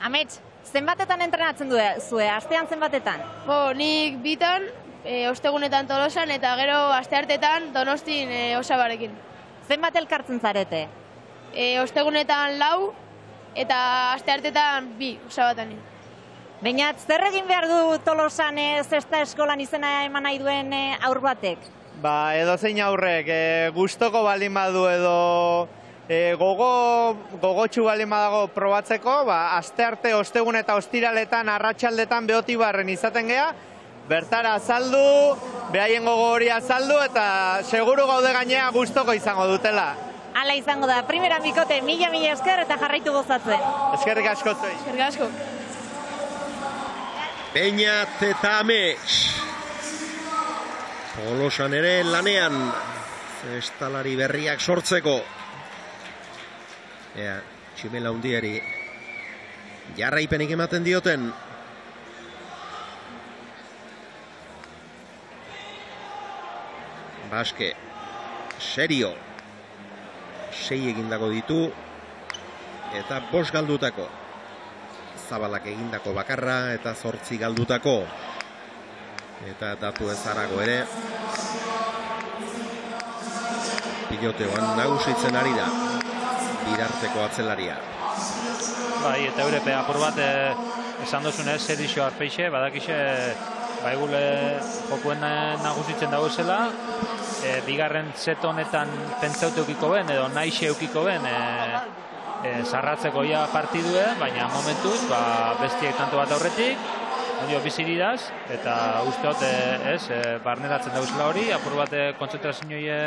Amets, zenbatetan entrenatzen du zue, astean zenbatetan? Bo, nik bitan, e, ostegunetan tolosan, eta gero asteartetan donostin e, osabarekin. Zenbat elkartzen zarete? E, ostegunetan lau, eta asteartetan bi, osabatanin. Beinat, zer egin behar du Tolosan ez zesta eskolan izena eman nahi duen eh, aur batek? Ba, edo zein aurrek, e, gustoko baldin badu edo e, gogo, gogotxu baldin badago probatzeko, ba, aste arte ostegun eta ostiraletan, arratsaldetan behotibarren izaten gea, bertara azaldu, behaien gogo hori azaldu, eta seguru gaude gainea gustoko izango dutela. Hala izango da, primera bikote, mila mila esker eta jarraitu gozatzen. Eskerrik asko zuei. Eskerrik asko. Peñat eta Amets. Tolosan ere lanean. Zestalari berriak sortzeko. Ea, tximela hundiari. Jarraipenik ematen dioten. Baske. Serio. Sei egindako ditu. Eta bost galdutako. Zabalak egindako bakarra eta zortzi galdutako. Eta datu ezarago ere. Piloteoan nagusitzen ari da. Birarteko atzelaria. Bai, eta eurepe apur bat eh, esan duzunez edizio arpeixe, badakixe baigule jokuen eh, nagusitzen dagoezela, e, bigarren set honetan pentsaute eukiko ben, edo naixe eukiko ben, e, e, sarratzeko ja partidue, baina momentuz, ba, bestiek tanto bat aurretik, ondio biziridaz, eta usteot, e, ez, e, barneratzen dauzela hori, apur bat e, kontzentrazioie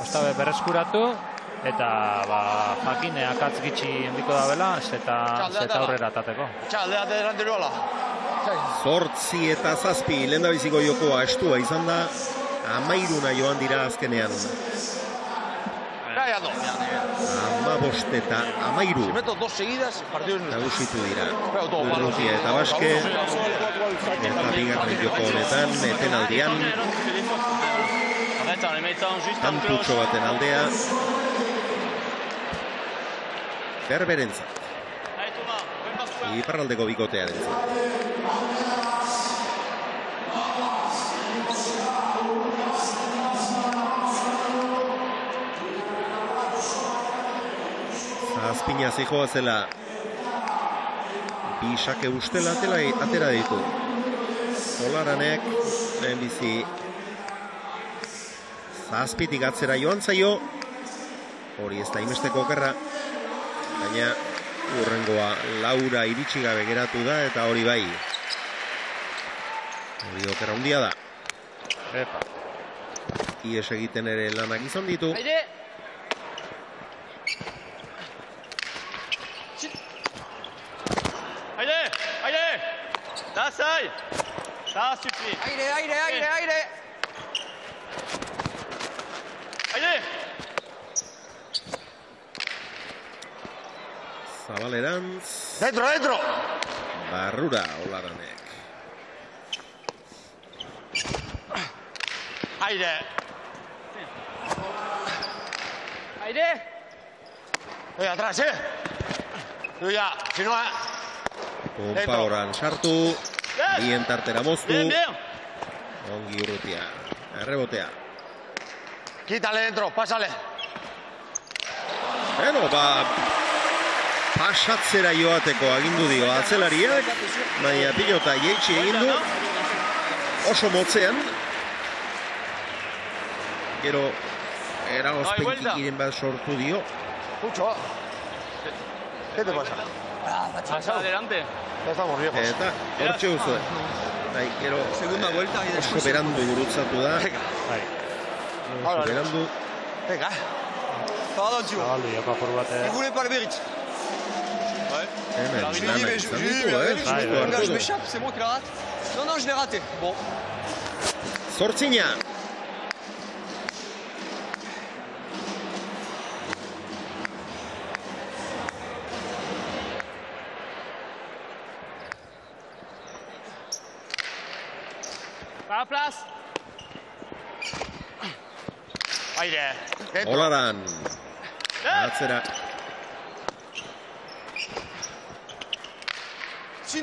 ostabe berreskuratu, eta ba, jakin e, akatz gitxi handiko da bela, eta zeta aurrera atateko. Txalde, ate delantero ala. Zortzi eta zazpi lehendabiziko jokoa estua izan da, amairuna joan dira azkenean. Ama bost eta amairu Si meto dos seguidas, partido es nuestro. nagusitu dira. Urrutia eta baske, eta bigarren joko honetan, etenaldian, Arrête, on les met en juste en kantutxo cloche. baten aldea, berberentzat, iparraldeko bikotearentzat. Zazpina zijoa zela. Bisake ustela atela, atera ditu. Olaranek lehen bizi. Zazpitik atzera joan zaio. Hori ez da imesteko okerra Baina urrengoa Laura iritsi gabe geratu da eta hori bai. Hori okerra handia da. Epa. Ies egiten ere lanak izan ditu. Aire! Ça y est. Ça suffit. Aire, aire, aire, aire Zabalerantz Dentro, dentro. Barrura Olaranek Aire. Aire Eh, atrás, eh. Tú ya, si no... eh. Pompa Dentro. oran sartu Bien tartera moztu Bien, bien. Ongi urrutia Errebotea Quítale dentro, pásale. Bueno, ba, pasatzera joateko agindu dio atzelariak, baina pilota jeitsi egin du, oso motzean, gero eragozpenkikiren bat sortu dio, Pucho. ¿Qué te pasa? Pasa adelante. Ya estamos viejos. eta hortxe uzu. Bai, gero Segunda vuelta y oso después- berandu gurutzatu da, Bai. oso berandu, Venga. Pardon, tu vois. Zabaldu joko apur bat. Il voulait pas le mérite. hemen Je lui dis, lanak mais je, izan je, ditu, je, eh, je, sustu je, hartu je du. m'échappe, c'est moi qui la rate. Non, non, je l'ai raté. Bon. Zortzina! À la place. Aire. Dentro. Olaran,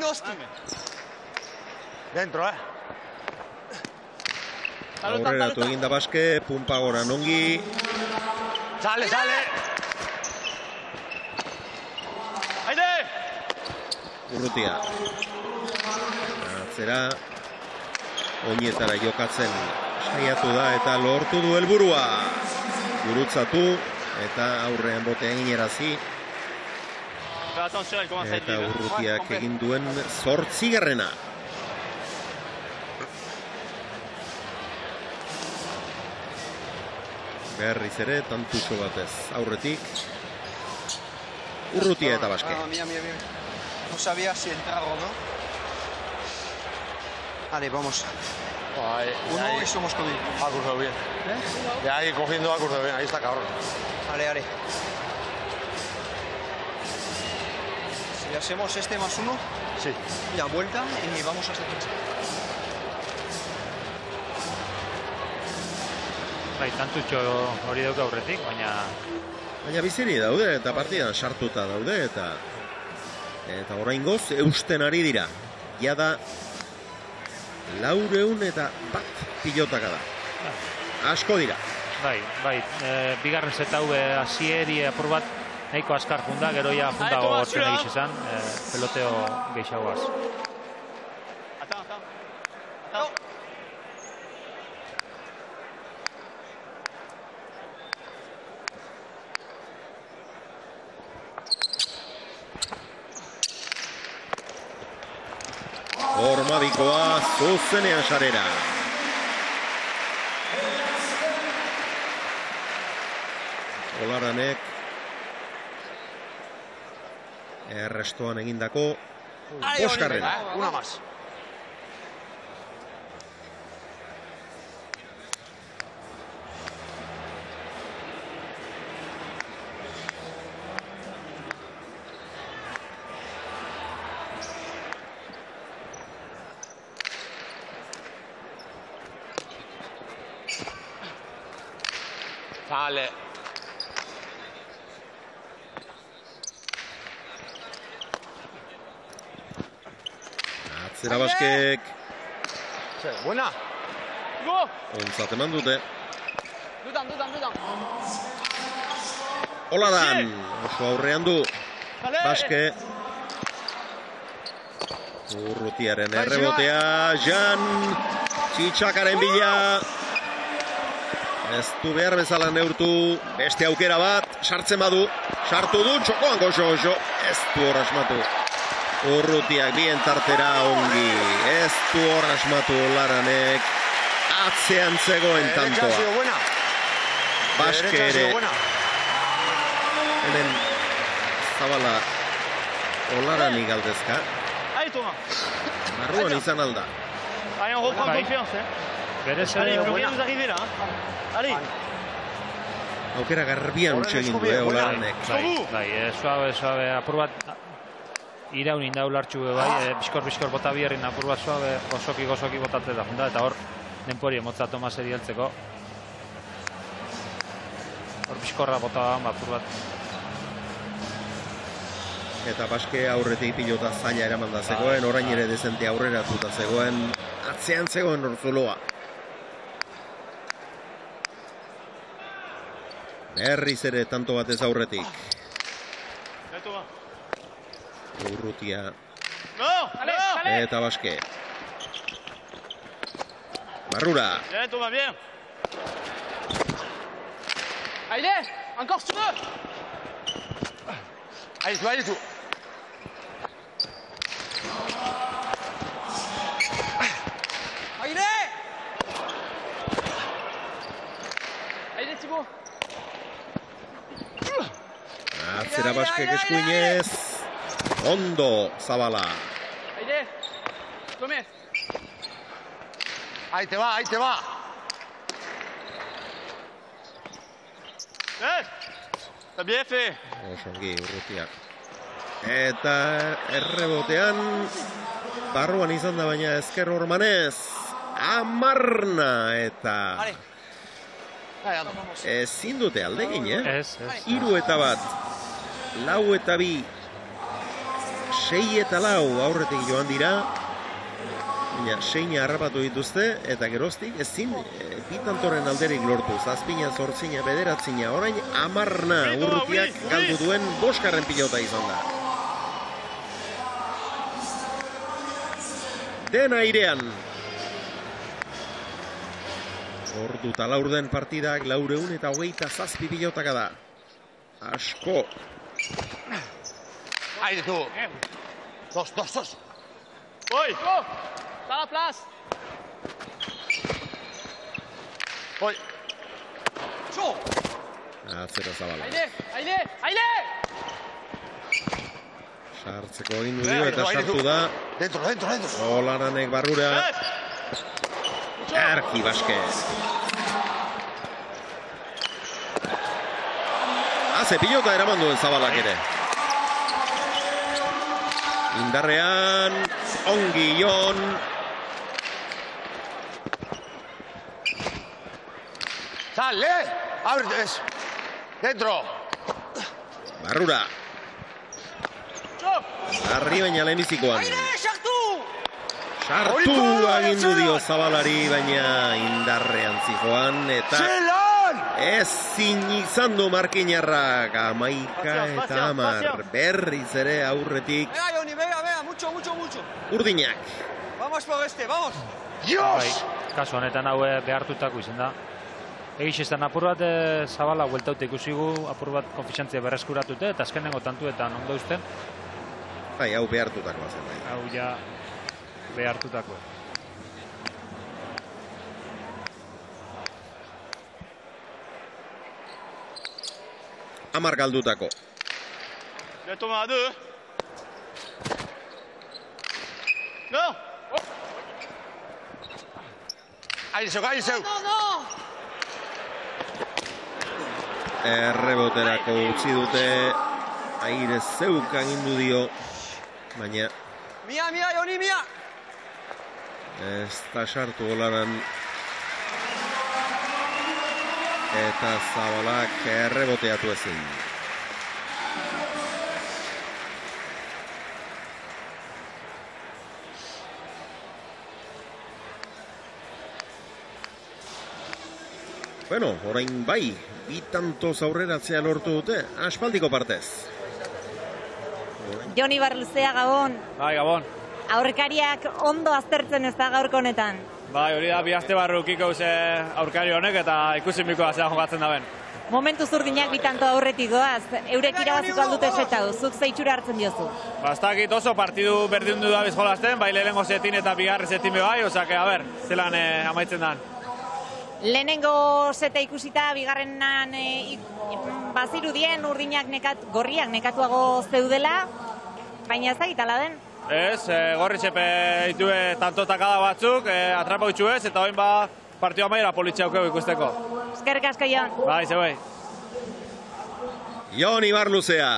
atzera, Sinosti. Dentro, eh. aurreratu egin da baske, pumpa goran ongi, Sale, sale. Allez urrutia. Atzera, oinetara jokatzen Saiatu da eta lortu du helburua. Gurutzatu eta aurrean botea eginerazi. Eta urrutiak egin duen zortzigarrena. Berriz ere, tantutxo batez. Aurretik, urrutia eta baske. Ah, mira, mira, mira. No sabía si entrar o no. Vale, vamos. Uno y somos con él. Ha cruzado bien. De ahí cogiendo ha cruzado bien. Ahí está cabrón. Vale, vale. Si hacemos este más uno, sí. la vuelta y vamos hasta defensa. Bai, tantutxo hori dauka aurretik, baina Baina biziri daude eta partidan sartuta daude eta eta oraingoz eusten ari dira. Jada laureun eta bat pilotaka da. Asko dira. bai, bai, e, bigarren zeta hau hasieri apur bat nahiko askar junda, gero ja jundago Toma, hortzen zura. egiz izan, e, peloteo gehiagoaz. Hormabikoa zuzenean sarera. Olaranek errestoan egindako boskarrena. Una más. Vale. Atzera baskek buena. Go! ontzat eman dute. Dudan, dudan, dudan. Olaran, oso aurrean du. Vale. Baske. Urrutiaren errebotea, Jan, txitxakaren bila. Ez du behar bezala neurtu, beste aukera bat, sartzen badu, sartu du, txokoan goxo goxo, ez du hor asmatu. Urrutiak bien tartera ongi, ez du hor asmatu olaranek, atzean zegoen tantoa. buena. Baske ere, buena. hemen zabala olarani galdezka, Allez, Thomas. barruan izan alda. Allez, on reprend Bai. confiance. Hein. Berez ere. Hein. Allez. Aukera garbian utxe egin du, eh, olaranek. Bai, bai, e, suabe, suabe, apur bat iraun inda ulartxu be bai, e, biskor, biskor bota biherrin apur bat suabe, gozoki, gozoki botatzen da junda, eta hor, denpori emotza Tomaseri heltzeko. Hor biskorra bota ba, apur bat. Eta baske aurretik pilota zaila eraman da zegoen, orain ere dezente aurreratuta zegoen, atzean zegoen orzuloa. Berriz ere tanto batez aurretik. Allez, Thomas. Urrutia Non Allez, allez. eta baske. Barrura, Bien, Thomas, bien. Allez, encore si tu veux. Ahí tú, ahí tú. Allez Allez, Thibaut. atzera baskek eskuinez, ondo zabala. Allez. Tomé. Ahí te va, ahí te va. Eh T'as bien fait. Oso ongi urrutia. Eta errebotean barruan izan da baina ezker ormanez amarna eta ezin dute aldegin, eh? Ez, ez. Hiru eta bat, lau eta bi, sei eta lau aurretik joan dira, baina seina harrapatu dituzte, eta geroztik ezin e, bitantoren alderik lortu, zazpina, zortzina, bederatzina, orain amarna urrutiak galdu duen boskarren pilota izan da. Dena airean. Ordu eta laur den partidak, laureun eta hogeita zazpi pilotaka da. Asko. Aire tú. Dos, dos, dos. Voy. Está la place. Voy. Atzera zabala. Aile, aile, aile! Sartzeko egin dio eta sartu da. Dentro, dentro, dentro. Olaranek barrura. Erki Baskez. Haze pilota eraman duen zabalak ere. Indarrean, ongi jon. Sale. Es. Dentro. Barrura. Arri baina lehenbizikoan. Sartu agindu dio zabalari, baina indarrean zijoan, eta ezin izan du markinarrak, amaika eta amar, berriz ere aurretik Venga, Johnny, venga, venga, mucho, mucho, mucho. urdinak. Vamos por este, vamos. Bai, kasu honetan hau eh, behartutako izan da. Egiz estan apur bat eh, zabala hueltaute ikusi gu, apur bat konfisantzia berreskuratute, eta azkenengo tantuetan ondo usten, Bai, hau behartutakoa zen bai. hau ja behartutako. Amar galdutako. Non Aire zeu, aire zeu. No, no! Erreboterako utzi dute, aire zeuk agindu dio, baina Mía, mía, Johnny, mía. ez da sartu olaran. Eta zabalak erreboteatu ezin. Bueno, orain bai, bi tantos aurreratzea lortu dute, aspaldiko partez. Joni Barluzea Gabon, Bai, Gabon. aurkariak ondo aztertzen ez da gaurko honetan. Bai, hori da bi aste barrukiko ze aurkari honek eta ikusi miko zea jokatzen da ben. Momentu zurdinak bitanto aurretik goaz, eurek irabaziko aldute setau, zuk zeitxura hartzen diozu. Ba, ez dakit oso partidu berdindu da bizjolazten, bai lehenengo zetin eta bigarre zetin bai, osake, a ber, zelan eh, amaitzen dan. Lehenengo seta ikusita, bigarrenan e, ik- bazirudien urdinak nekat, gorriak nekatuago zeudela, baina ez dakit ala den. Ez, e, gorri txepe ditue tanto takada batzuk, e, atrapa utxu ez, eta oin ba partidu amaiera politxe aukeu ikusteko. Eskerrik asko Jon. Bai, ze bai. Jon Ibarluzea.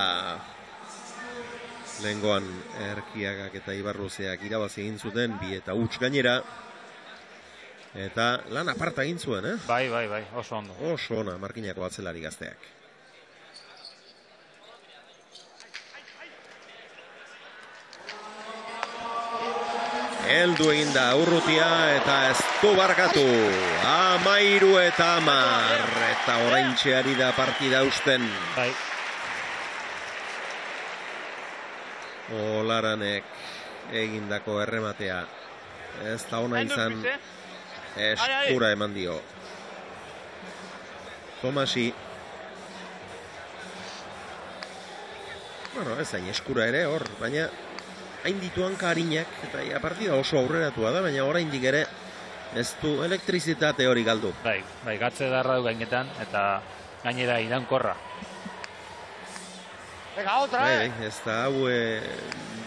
Lengoan erkiagak eta Ibarluzeak irabazi egin zuten, bi eta huts gainera. Eta lan aparta egin zuen, eh? Bai, bai, bai, oso ondo. Oso ona, markinako atzelari gazteak. Heldu egin da urrutia eta ez du barkatu. Amairu eta amar. Eta orain ari da partida usten. Bai. Olaranek egindako errematea. Ez da ona izan eskura eman dio. Tomasi. Bueno, ez hain eskura ere hor, baina hain dituan karinak, eta ja, partida oso aurreratua da, baina oraindik ere ez du elektrizitate hori galdu. Bai, bai, gatze darra du gainetan, eta gainera irankorra. Venga, otra, Bai, eh. bai, ez da hau eh,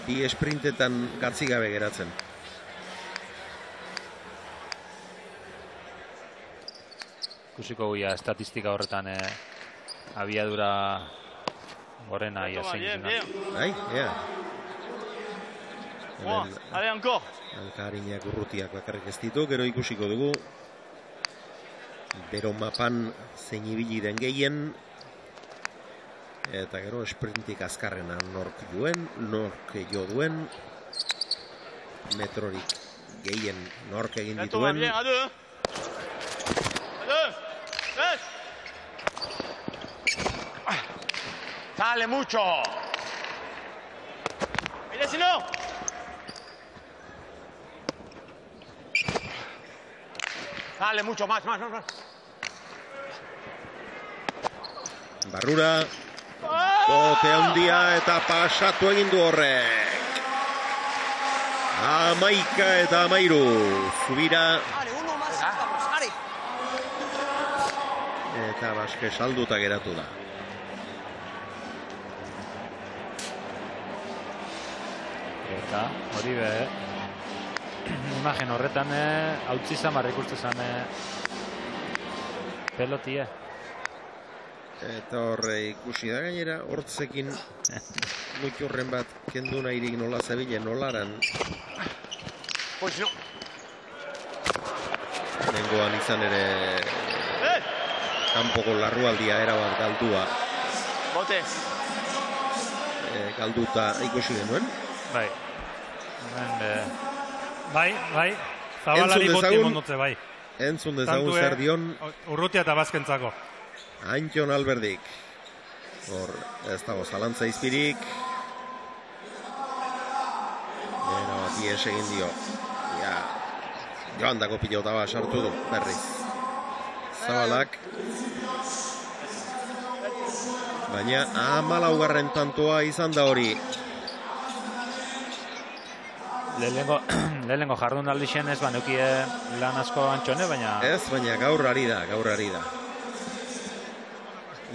bi esprintetan gatzi gabe geratzen. Ikusiko guia estatistika horretan eh, abiadura gorena ia zein dena. bien. Bai, ea. Hemen. Alkarinak urrutiak bakarrik ez ditu, gero ikusiko dugu. Bero mapan zein ibili den gehien. Eta gero esprintik azkarrena nork duen, nork jo duen. Metrorik gehien nork egin dituen. Tres. Sale mucho. Mire, si no. Dale, mucho más, más, más, más. Barrura, bote handia eta pasatu egin du horrek. Amaika eta amairu, zubira. Eta baske salduta geratu da. Eta hori be, imagen horretan eh, hautzi zamar ikuste zan eh, pelotie. Eta horre ikusi da gainera, hortzekin muturren bat kendu nahirik nola zebilen nolaran. Pues no. Nengoan izan ere kanpoko larrualdia erabat galdua. Bote. E, galduta ikusi genuen. Bai. Hemen, eh, bai, bai. Zabalari boti mondotze, bai. Entzun dezagun zer dion Urrutia eta bazkentzako. Antxon Alberdik. Hor, ez dago zalantza izpirik. Era bat ies egin dio. Ja, joan dago pilota bat sartu du, berriz. Zabalak. Baina amalaugarren tantoa izan da hori. Lehenengo, lehenengo jardun aldixen ez banukie lan asko antxone, baina... Ez, baina gaur ari da, gaur ari da.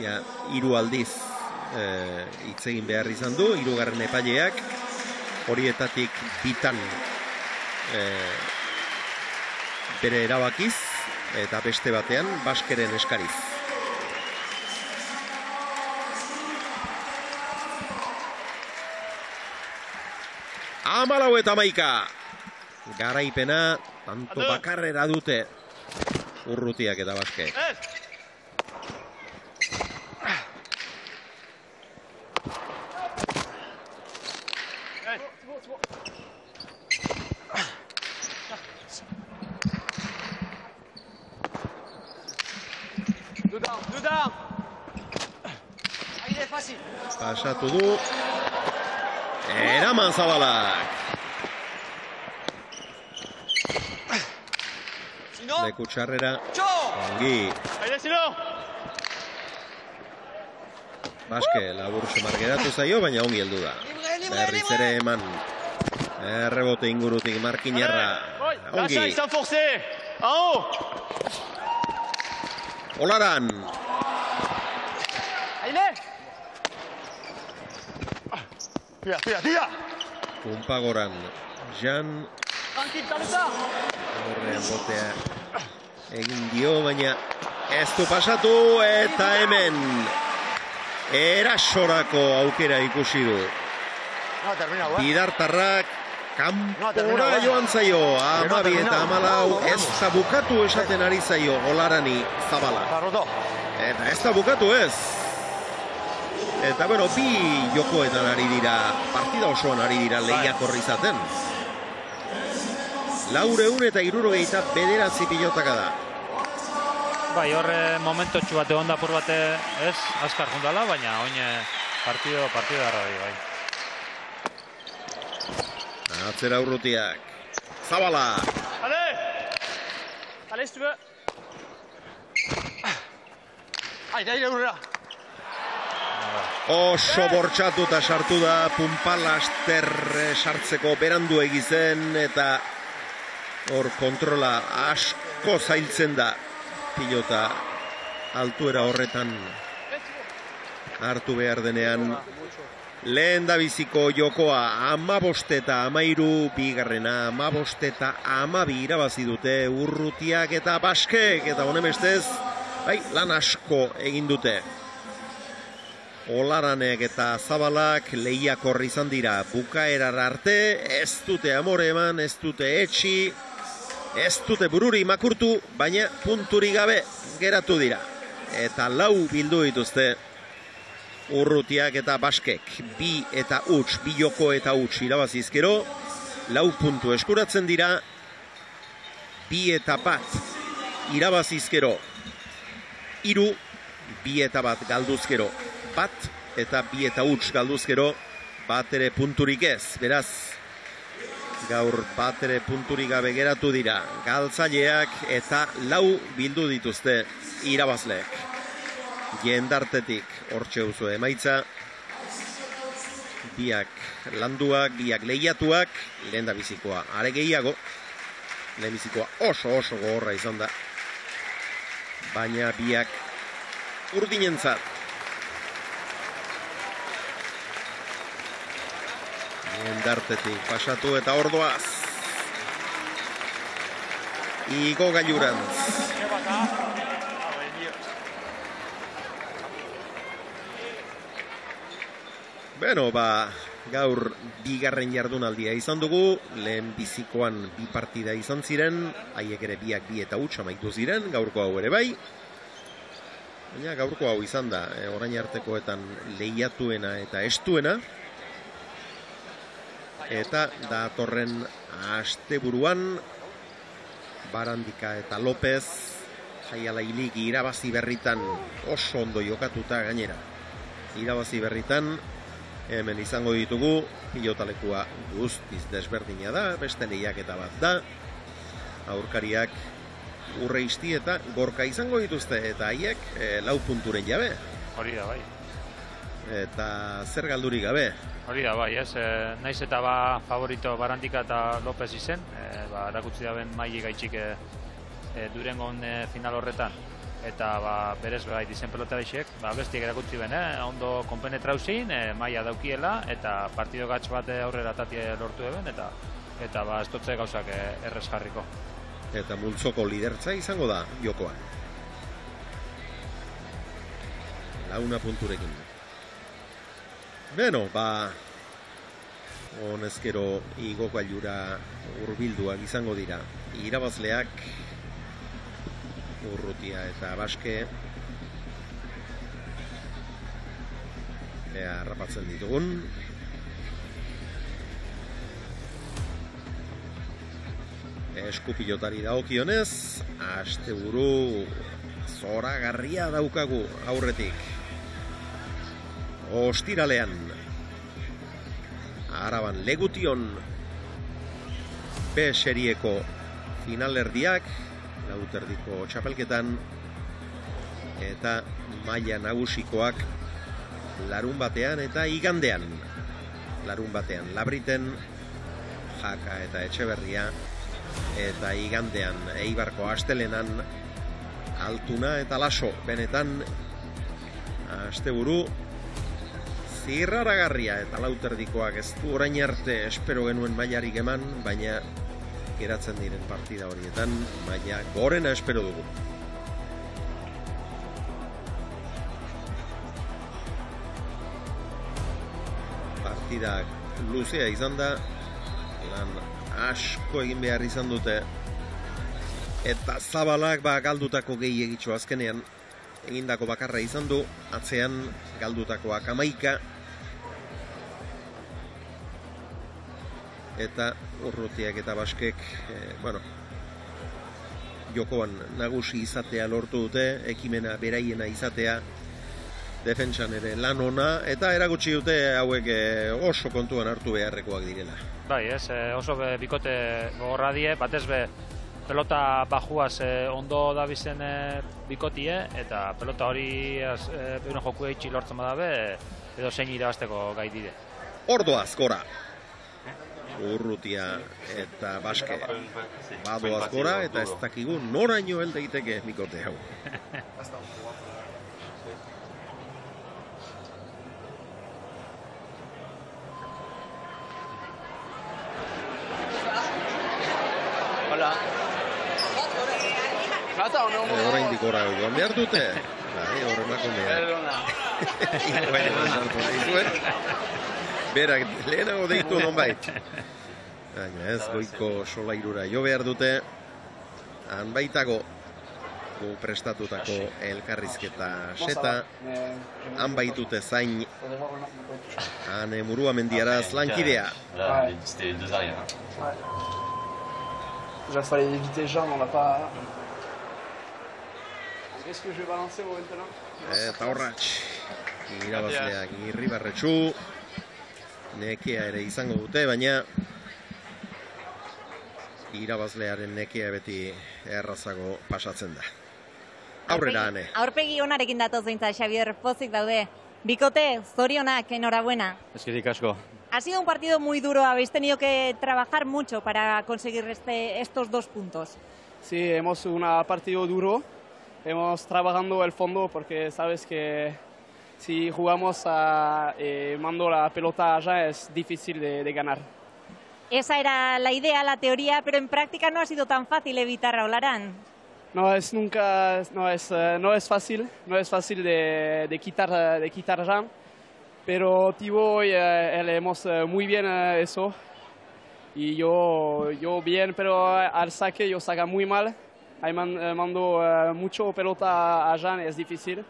Ja, hiru aldiz eh, hitz egin behar izan du, hirugarren epaileak, horietatik bitan eh, bere erabakiz, eta beste batean baskeren eskariz. Amalau eta maika. Garaipena, tanto bakarrera dute urrutiak eta facile. Pasatu du. Eraman zabalak. Leku txarrera. Ongi. allez, sinon. Baske, labur sumar geratu zaio, baina ongi heldu da. Berriz ere eman. Errebote ingurutik markinarra. Ongi. Sans forcer. En haut. Olaran. Allez. Tira, tira, tira. Kumpagoran. Jan. Horrean botea egin dio, baina ez du pasatu eta hemen erasorako aukera ikusi du. ¿eh? Bidartarrak kanpora terminado, joan zaio, amabi eta amalau, ez da bukatu esaten ari zaio olarani zabala. Eta ez da bukatu ez. Eta bueno, bi jokoetan ari dira, partida osoan ari dira lehiakorri izaten. Laureun eta irurogeita bederatzi pilotaka da. Bai, horre momentotxu bate onda pur bate ez, azkar jundala, baina oin partido, partido darra bai, bai. Atzera urrutiak. Zabala! Si tu veux. Allez, allez, aurrera. Oso bortxatu eta sartu da Pumpalaster eh, sartzeko berandu egizen eta hor kontrola asko zailtzen da pilota altuera horretan hartu behar denean. Lehen da biziko jokoa amabost eta amairu bigarrena amabost eta amabi irabazi dute urrutiak eta baskek eta honen bestez bai, lan asko egin dute. Olaranek eta Zabalak lehiakor izan dira. Bukaerar arte, ez dute amore eman, ez dute etxi, ez dute bururi makurtu, baina punturi gabe geratu dira. Eta lau bildu dituzte urrutiak eta baskek, bi eta huts, bi joko eta huts irabazizkero, lau puntu eskuratzen dira, bi eta bat irabazizkero, iru, bi eta bat galduzkero, bat eta bi eta huts galduzkero, bat ere punturik ez, beraz, gaur batere punturik gabe geratu dira. Galtzaileak eta lau bildu dituzte irabazleek. Jendartetik hortxe uzu emaitza. Biak landuak, biak lehiatuak, lehen da bizikoa are gehiago. Lehen bizikoa oso oso gogorra izan da. Baina biak urdinentzat Jendartetik pasatu eta ordoaz. Igo gailurantz. Beno, ba, gaur bigarren jardunaldia izan dugu, lehen bizikoan bi partida izan ziren, haiek ere biak bi eta utxa maitu ziren, gaurko hau ere bai. Baina gaurko hau izan da, e, orain artekoetan lehiatuena eta estuena. Eta datorren asteburuan Barandika eta López jaiala hiligi irabazi berritan oso ondo jokatuta gainera. Irabazi berritan hemen izango ditugu pilotalekua guztiz desberdina da, beste lehiaketa bat da. Aurkariak urre izti eta gorka izango dituzte eta haiek e, lau punturen jabe. Hori da, bai. Eta zer galdurik gabe. Hori da, bai, ez, e, naiz eta ba favorito Barandika eta López izen, e, ba, erakutsi da ben maili gaitxik e, e, durengon e, final horretan eta ba, berez bai dizen pelota ba, bestiek erakutsi ben, eh? ondo konpenetrauzin, e, maia daukiela, eta partido gatz bat aurrera tatia lortu eben, eta eta ba, ez dutze gauzak errez jarriko. Eta multzoko lidertza izango da jokoan. Launa punturekin. Beno, ba, honezkero igoko ailura urbilduak izango dira. Irabazleak urrutia eta baske ea rapatzen ditugun eskupilotari daokionez aste buru zora garria daukagu aurretik ostiralean. Araban legution. B serieko finalerdiak lauterdiko txapelketan. Eta maila nagusikoak larun batean eta igandean. Larun batean labriten jaka eta etxeberria eta igandean eibarko astelenan altuna eta laso. Benetan asteburu zirraragarria eta lauterdikoak ez du orain arte espero genuen mailarik eman baina geratzen diren partida horietan, baina gorena espero dugu. Partidak luzea izan da, lan asko egin behar izan dute, eta zabalak ba galdutako gehi egitxo azkenean, egindako bakarra izan du, atzean galdutakoak amaika, eta urrutiak eta baskek, e, bueno, jokoan nagusi izatea lortu dute, ekimena beraiena izatea, defentsan ere lan ona, eta eragutsi dute hauek eh, oso kontuan hartu beharrekoak direla. Bai, ez, eh, oso bikote gogorra die, batez be, pelota bajuaz ondo da bizen bikotie, eta pelota hori az, e, joku eitxi lortzen badabe, edo zein irabazteko gai dire. Ordoaz, gora! Urrutia eta baske badoaz gora eta ez dakigu noraino hel daiteke mikote hau. Hola. Plata o no? Eh, Ora indi gora joan behar dute. Bai, horremako mea. Perdona. berak lehenago deitu non bait. Baina ez, goiko solairura jo behar dute, han baitago gu prestatutako elkarrizketa seta, han baitute zain, han emurua mendiaraz lankidea. Il fallait éviter Jean, on n'a pas... Est-ce que je vais balancer maintenant Eta horratx, irabazleak irribarretxu, nekea ere izango dute, baina irabazlearen nekea beti errazago pasatzen da. Aurrera, ane. Aurpegi onarekin datoz behintzat, Xavier, pozik daude. Bikote, zorionak, enhorabuena. Eskerrik asko. Ha sido un partido muy duro, habéis tenido que trabajar mucho para conseguir este, estos dos puntos. Sí, hemos un partido duro. Hemos trabajando el fondo porque sabes que si jugamos a, eh, mando la pelota allá es difícil de, de ganar. Esa era la idea, la teoría, pero en práctica no ha sido tan fácil evitar a Olarán. No es nunca, no es, eh, no es fácil, no es fácil de, de quitar, eh, de quitar ya, pero Tibo y eh, él hemos muy bien eh, eso y yo, yo bien, pero al saque yo saca muy mal, ahí man- mando mucho pelota a Jan, es difícil,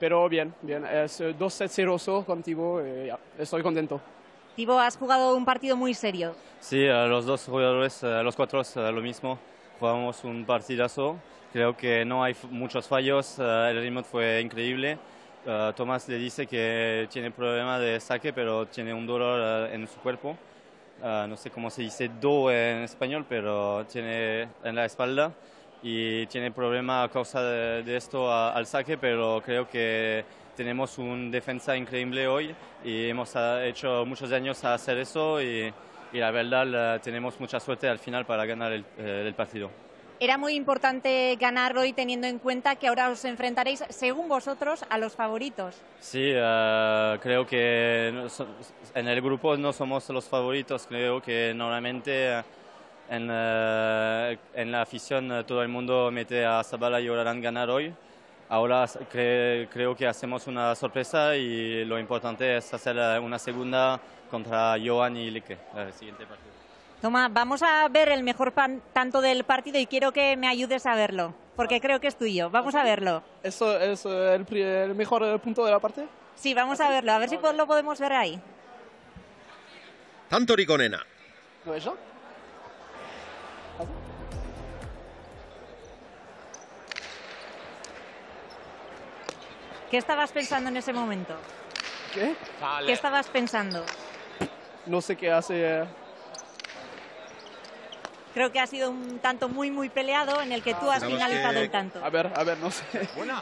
pero bien, bien, es eh, 2-7-0 con Tibo y ya, estoy contento. Tibo, has jugado un partido muy serio. Sí, eh, los dos jugadores, eh, los cuatro eh, lo mismo. Jugamos un partidazo. Creo que no hay muchos fallos. eh, el ritmo fue increíble. Eh, Tomás le dice que tiene problema de saque, pero tiene un dolor eh, en su cuerpo. Eh, no sé cómo se dice do en español, pero tiene en la espalda y tiene problema a causa de, de esto a- al saque, pero creo que tenemos un defensa increíble hoy y hemos ah, hecho muchos años a hacer eso y, y la verdad la- tenemos mucha suerte al final para ganar el, eh, el partido. Era muy importante ganar hoy teniendo en cuenta que ahora os enfrentaréis, según vosotros, a los favoritos. Sí, eh, creo que en el grupo no somos los favoritos. Creo que normalmente eh, en, eh, en la afición eh, todo el mundo mete a Zabala y Olarán ganar hoy. Ahora cre- creo que hacemos una sorpresa y lo importante es hacer eh, una segunda contra Johan y Lique, el siguiente partido. Toma, vamos a ver el mejor pan- tanto del partido y quiero que me ayudes a verlo, porque creo que es tuyo. Vamos a verlo. ¿Eso es el, el mejor punto de la parte? Sí, vamos a verlo, a ver si po- lo podemos ver ahí. Tantorik onena. ¿No es eso? ¿Qué estabas pensando en ese momento? ¿Qué? ¿Qué estabas pensando? No sé qué hace. eh, Creo que ha sido un tanto muy, muy peleado en el que tú has Nada más finalizado que- el tanto. A ver, a ver, no sé.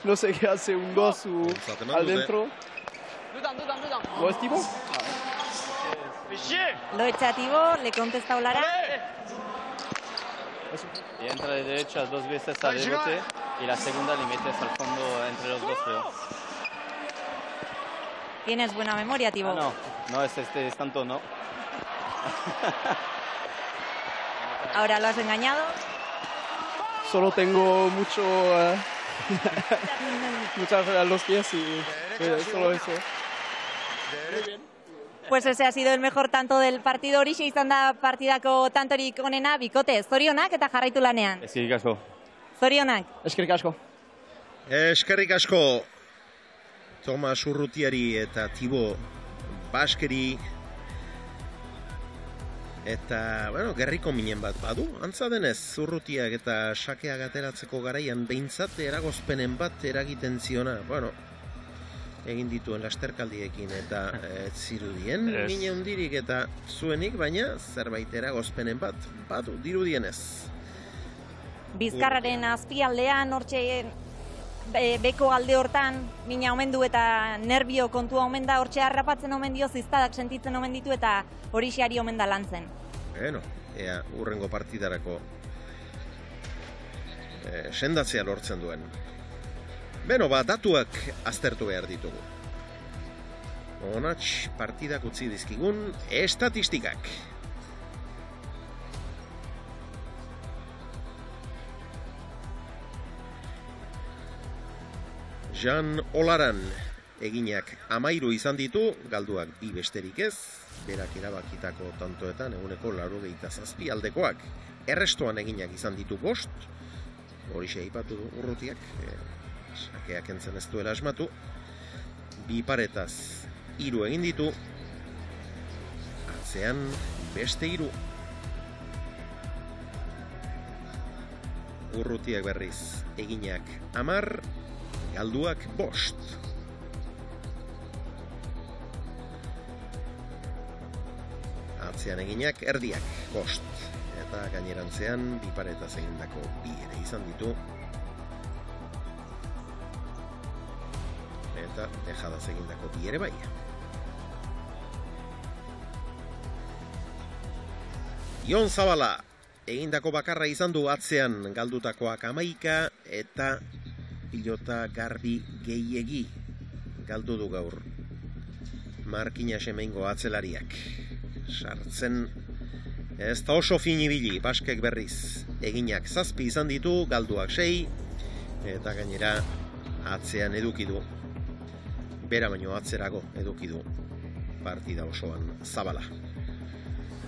No sé qué hace un 2 al dentro. ¿Lo estimo? Lo echa Tibo, le contesta Olara. Y entra de derecha dos veces al rebote y la segunda le metes al fondo entre los dos, creo. Tienes buena memoria, Tibo. Ah, no, no es este es tanto, no. Ahora lo has engañado. Solo tengo mucho. eh, muchas a los pies y eh, solo eso. Pues ese ha sido el mejor tanto del partido horixe izan da partidako tantorik onena, bikote, zorionak eta jarraitu lanean. Eskerrik asko. Zorionak. Eskerrik asko. Eskerrik asko Tomas Urrutiari eta Tibo Baskeri eta, bueno, gerriko minen bat badu, antza denez, urrutiak eta sakeak ateratzeko garaian behintzat eragozpenen bat eragiten ziona, bueno, egin dituen lasterkaldiekin eta ez zirudien mine hundirik eta zuenik, baina zerbait eragozpenen bat badu dirudienez. Bizkarraren azpialdean, hortxe be- beko alde hortan, mina omen du eta nervio kontua omen da, hortxe harrapatzen omen dio, ziztadak sentitzen omen ditu eta horixeari omen da lantzen. Bueno, ea urrengo partidarako e, sendatzea lortzen duen. Beno, ba, datuak aztertu behar ditugu. Onats partidak utzi dizkigun estatistikak. Jan Olaran eginak amairu izan ditu, galduak bi besterik ez, berak erabakitako tantoetan eguneko laurogeita zazpi aldekoak. Errestoan eginak izan ditu bost, horixe aipatu du urrutiak, sakeak entzen ez duela asmatu, bi paretaz hiru egin ditu, atzean beste hiru. Urrutiak berriz eginak amar, galduak bost. Atzean eginak erdiak bost. eta gainerantzean bi paretaz egindako bi ere izan ditu. Eta dejadaz egindako bi ere bai. Ion Zabala, egindako bakarra izan du atzean galdutakoak amaika eta pilota garbi gehiegi galdu du gaur. Markina semeingo atzelariak. Sartzen ez da oso finibili baskek berriz. Eginak zazpi izan ditu, galduak sei, eta gainera atzean eduki du. Bera baino atzerago eduki du partida osoan zabala.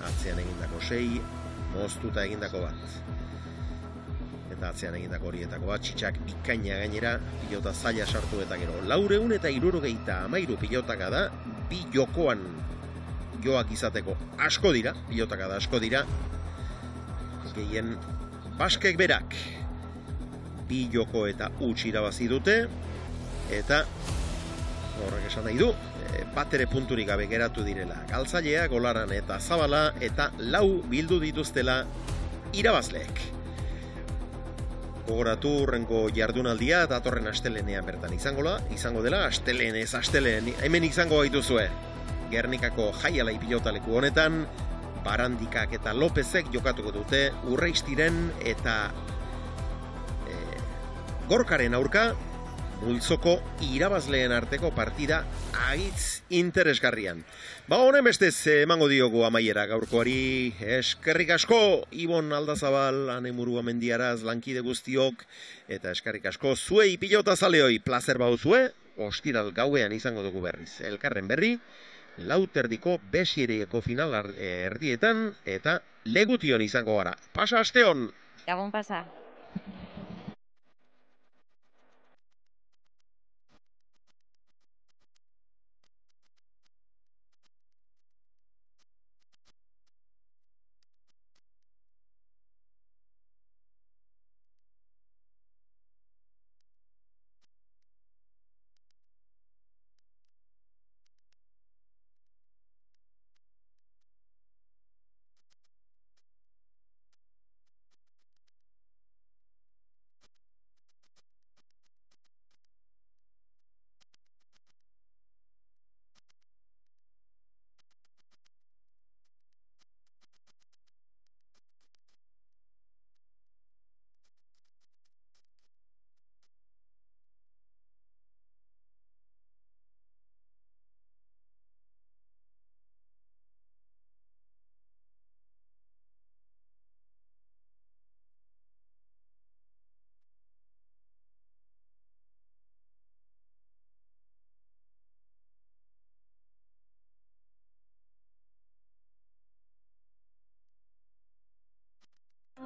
Atzean egindako sei, moztuta egindako bat. Eta atzean egindako horietako bat, txitsak bikaina gainera, pilota zaila sartu eta gero. Laureun eta irurogeita amairu pilotaka da, bi jokoan joak izateko asko dira, pilotaka da asko dira, gehien baskek berak bi joko eta utzi irabazi dute, eta horrek esan nahi du, e, bat ere punturik gabe geratu direla. Galtzailea, golaran eta zabala, eta lau bildu dituztela irabazleek. Gogoratu urrengo jardunaldia datorren astelenean bertan izango da, izango dela, astelen ez astelen, hemen izango gaituzue. Gernikako jaialai pilotaleku honetan, Barandikak eta Lopezek jokatuko dute urreistiren eta e, gorkaren aurka multzoko irabazleen arteko partida aitz interesgarrian. Ba honen bestez emango diogu amaiera gaurkoari eskerrik asko Ibon Aldazabal anemuru amendiaraz lankide guztiok eta eskerrik asko zuei pilota zaleoi placer bau zue ostiral gauean izango dugu berriz elkarren berri lauterdiko besiereeko final erdietan eta legution izango gara. Pasa asteon! Gabon pasa!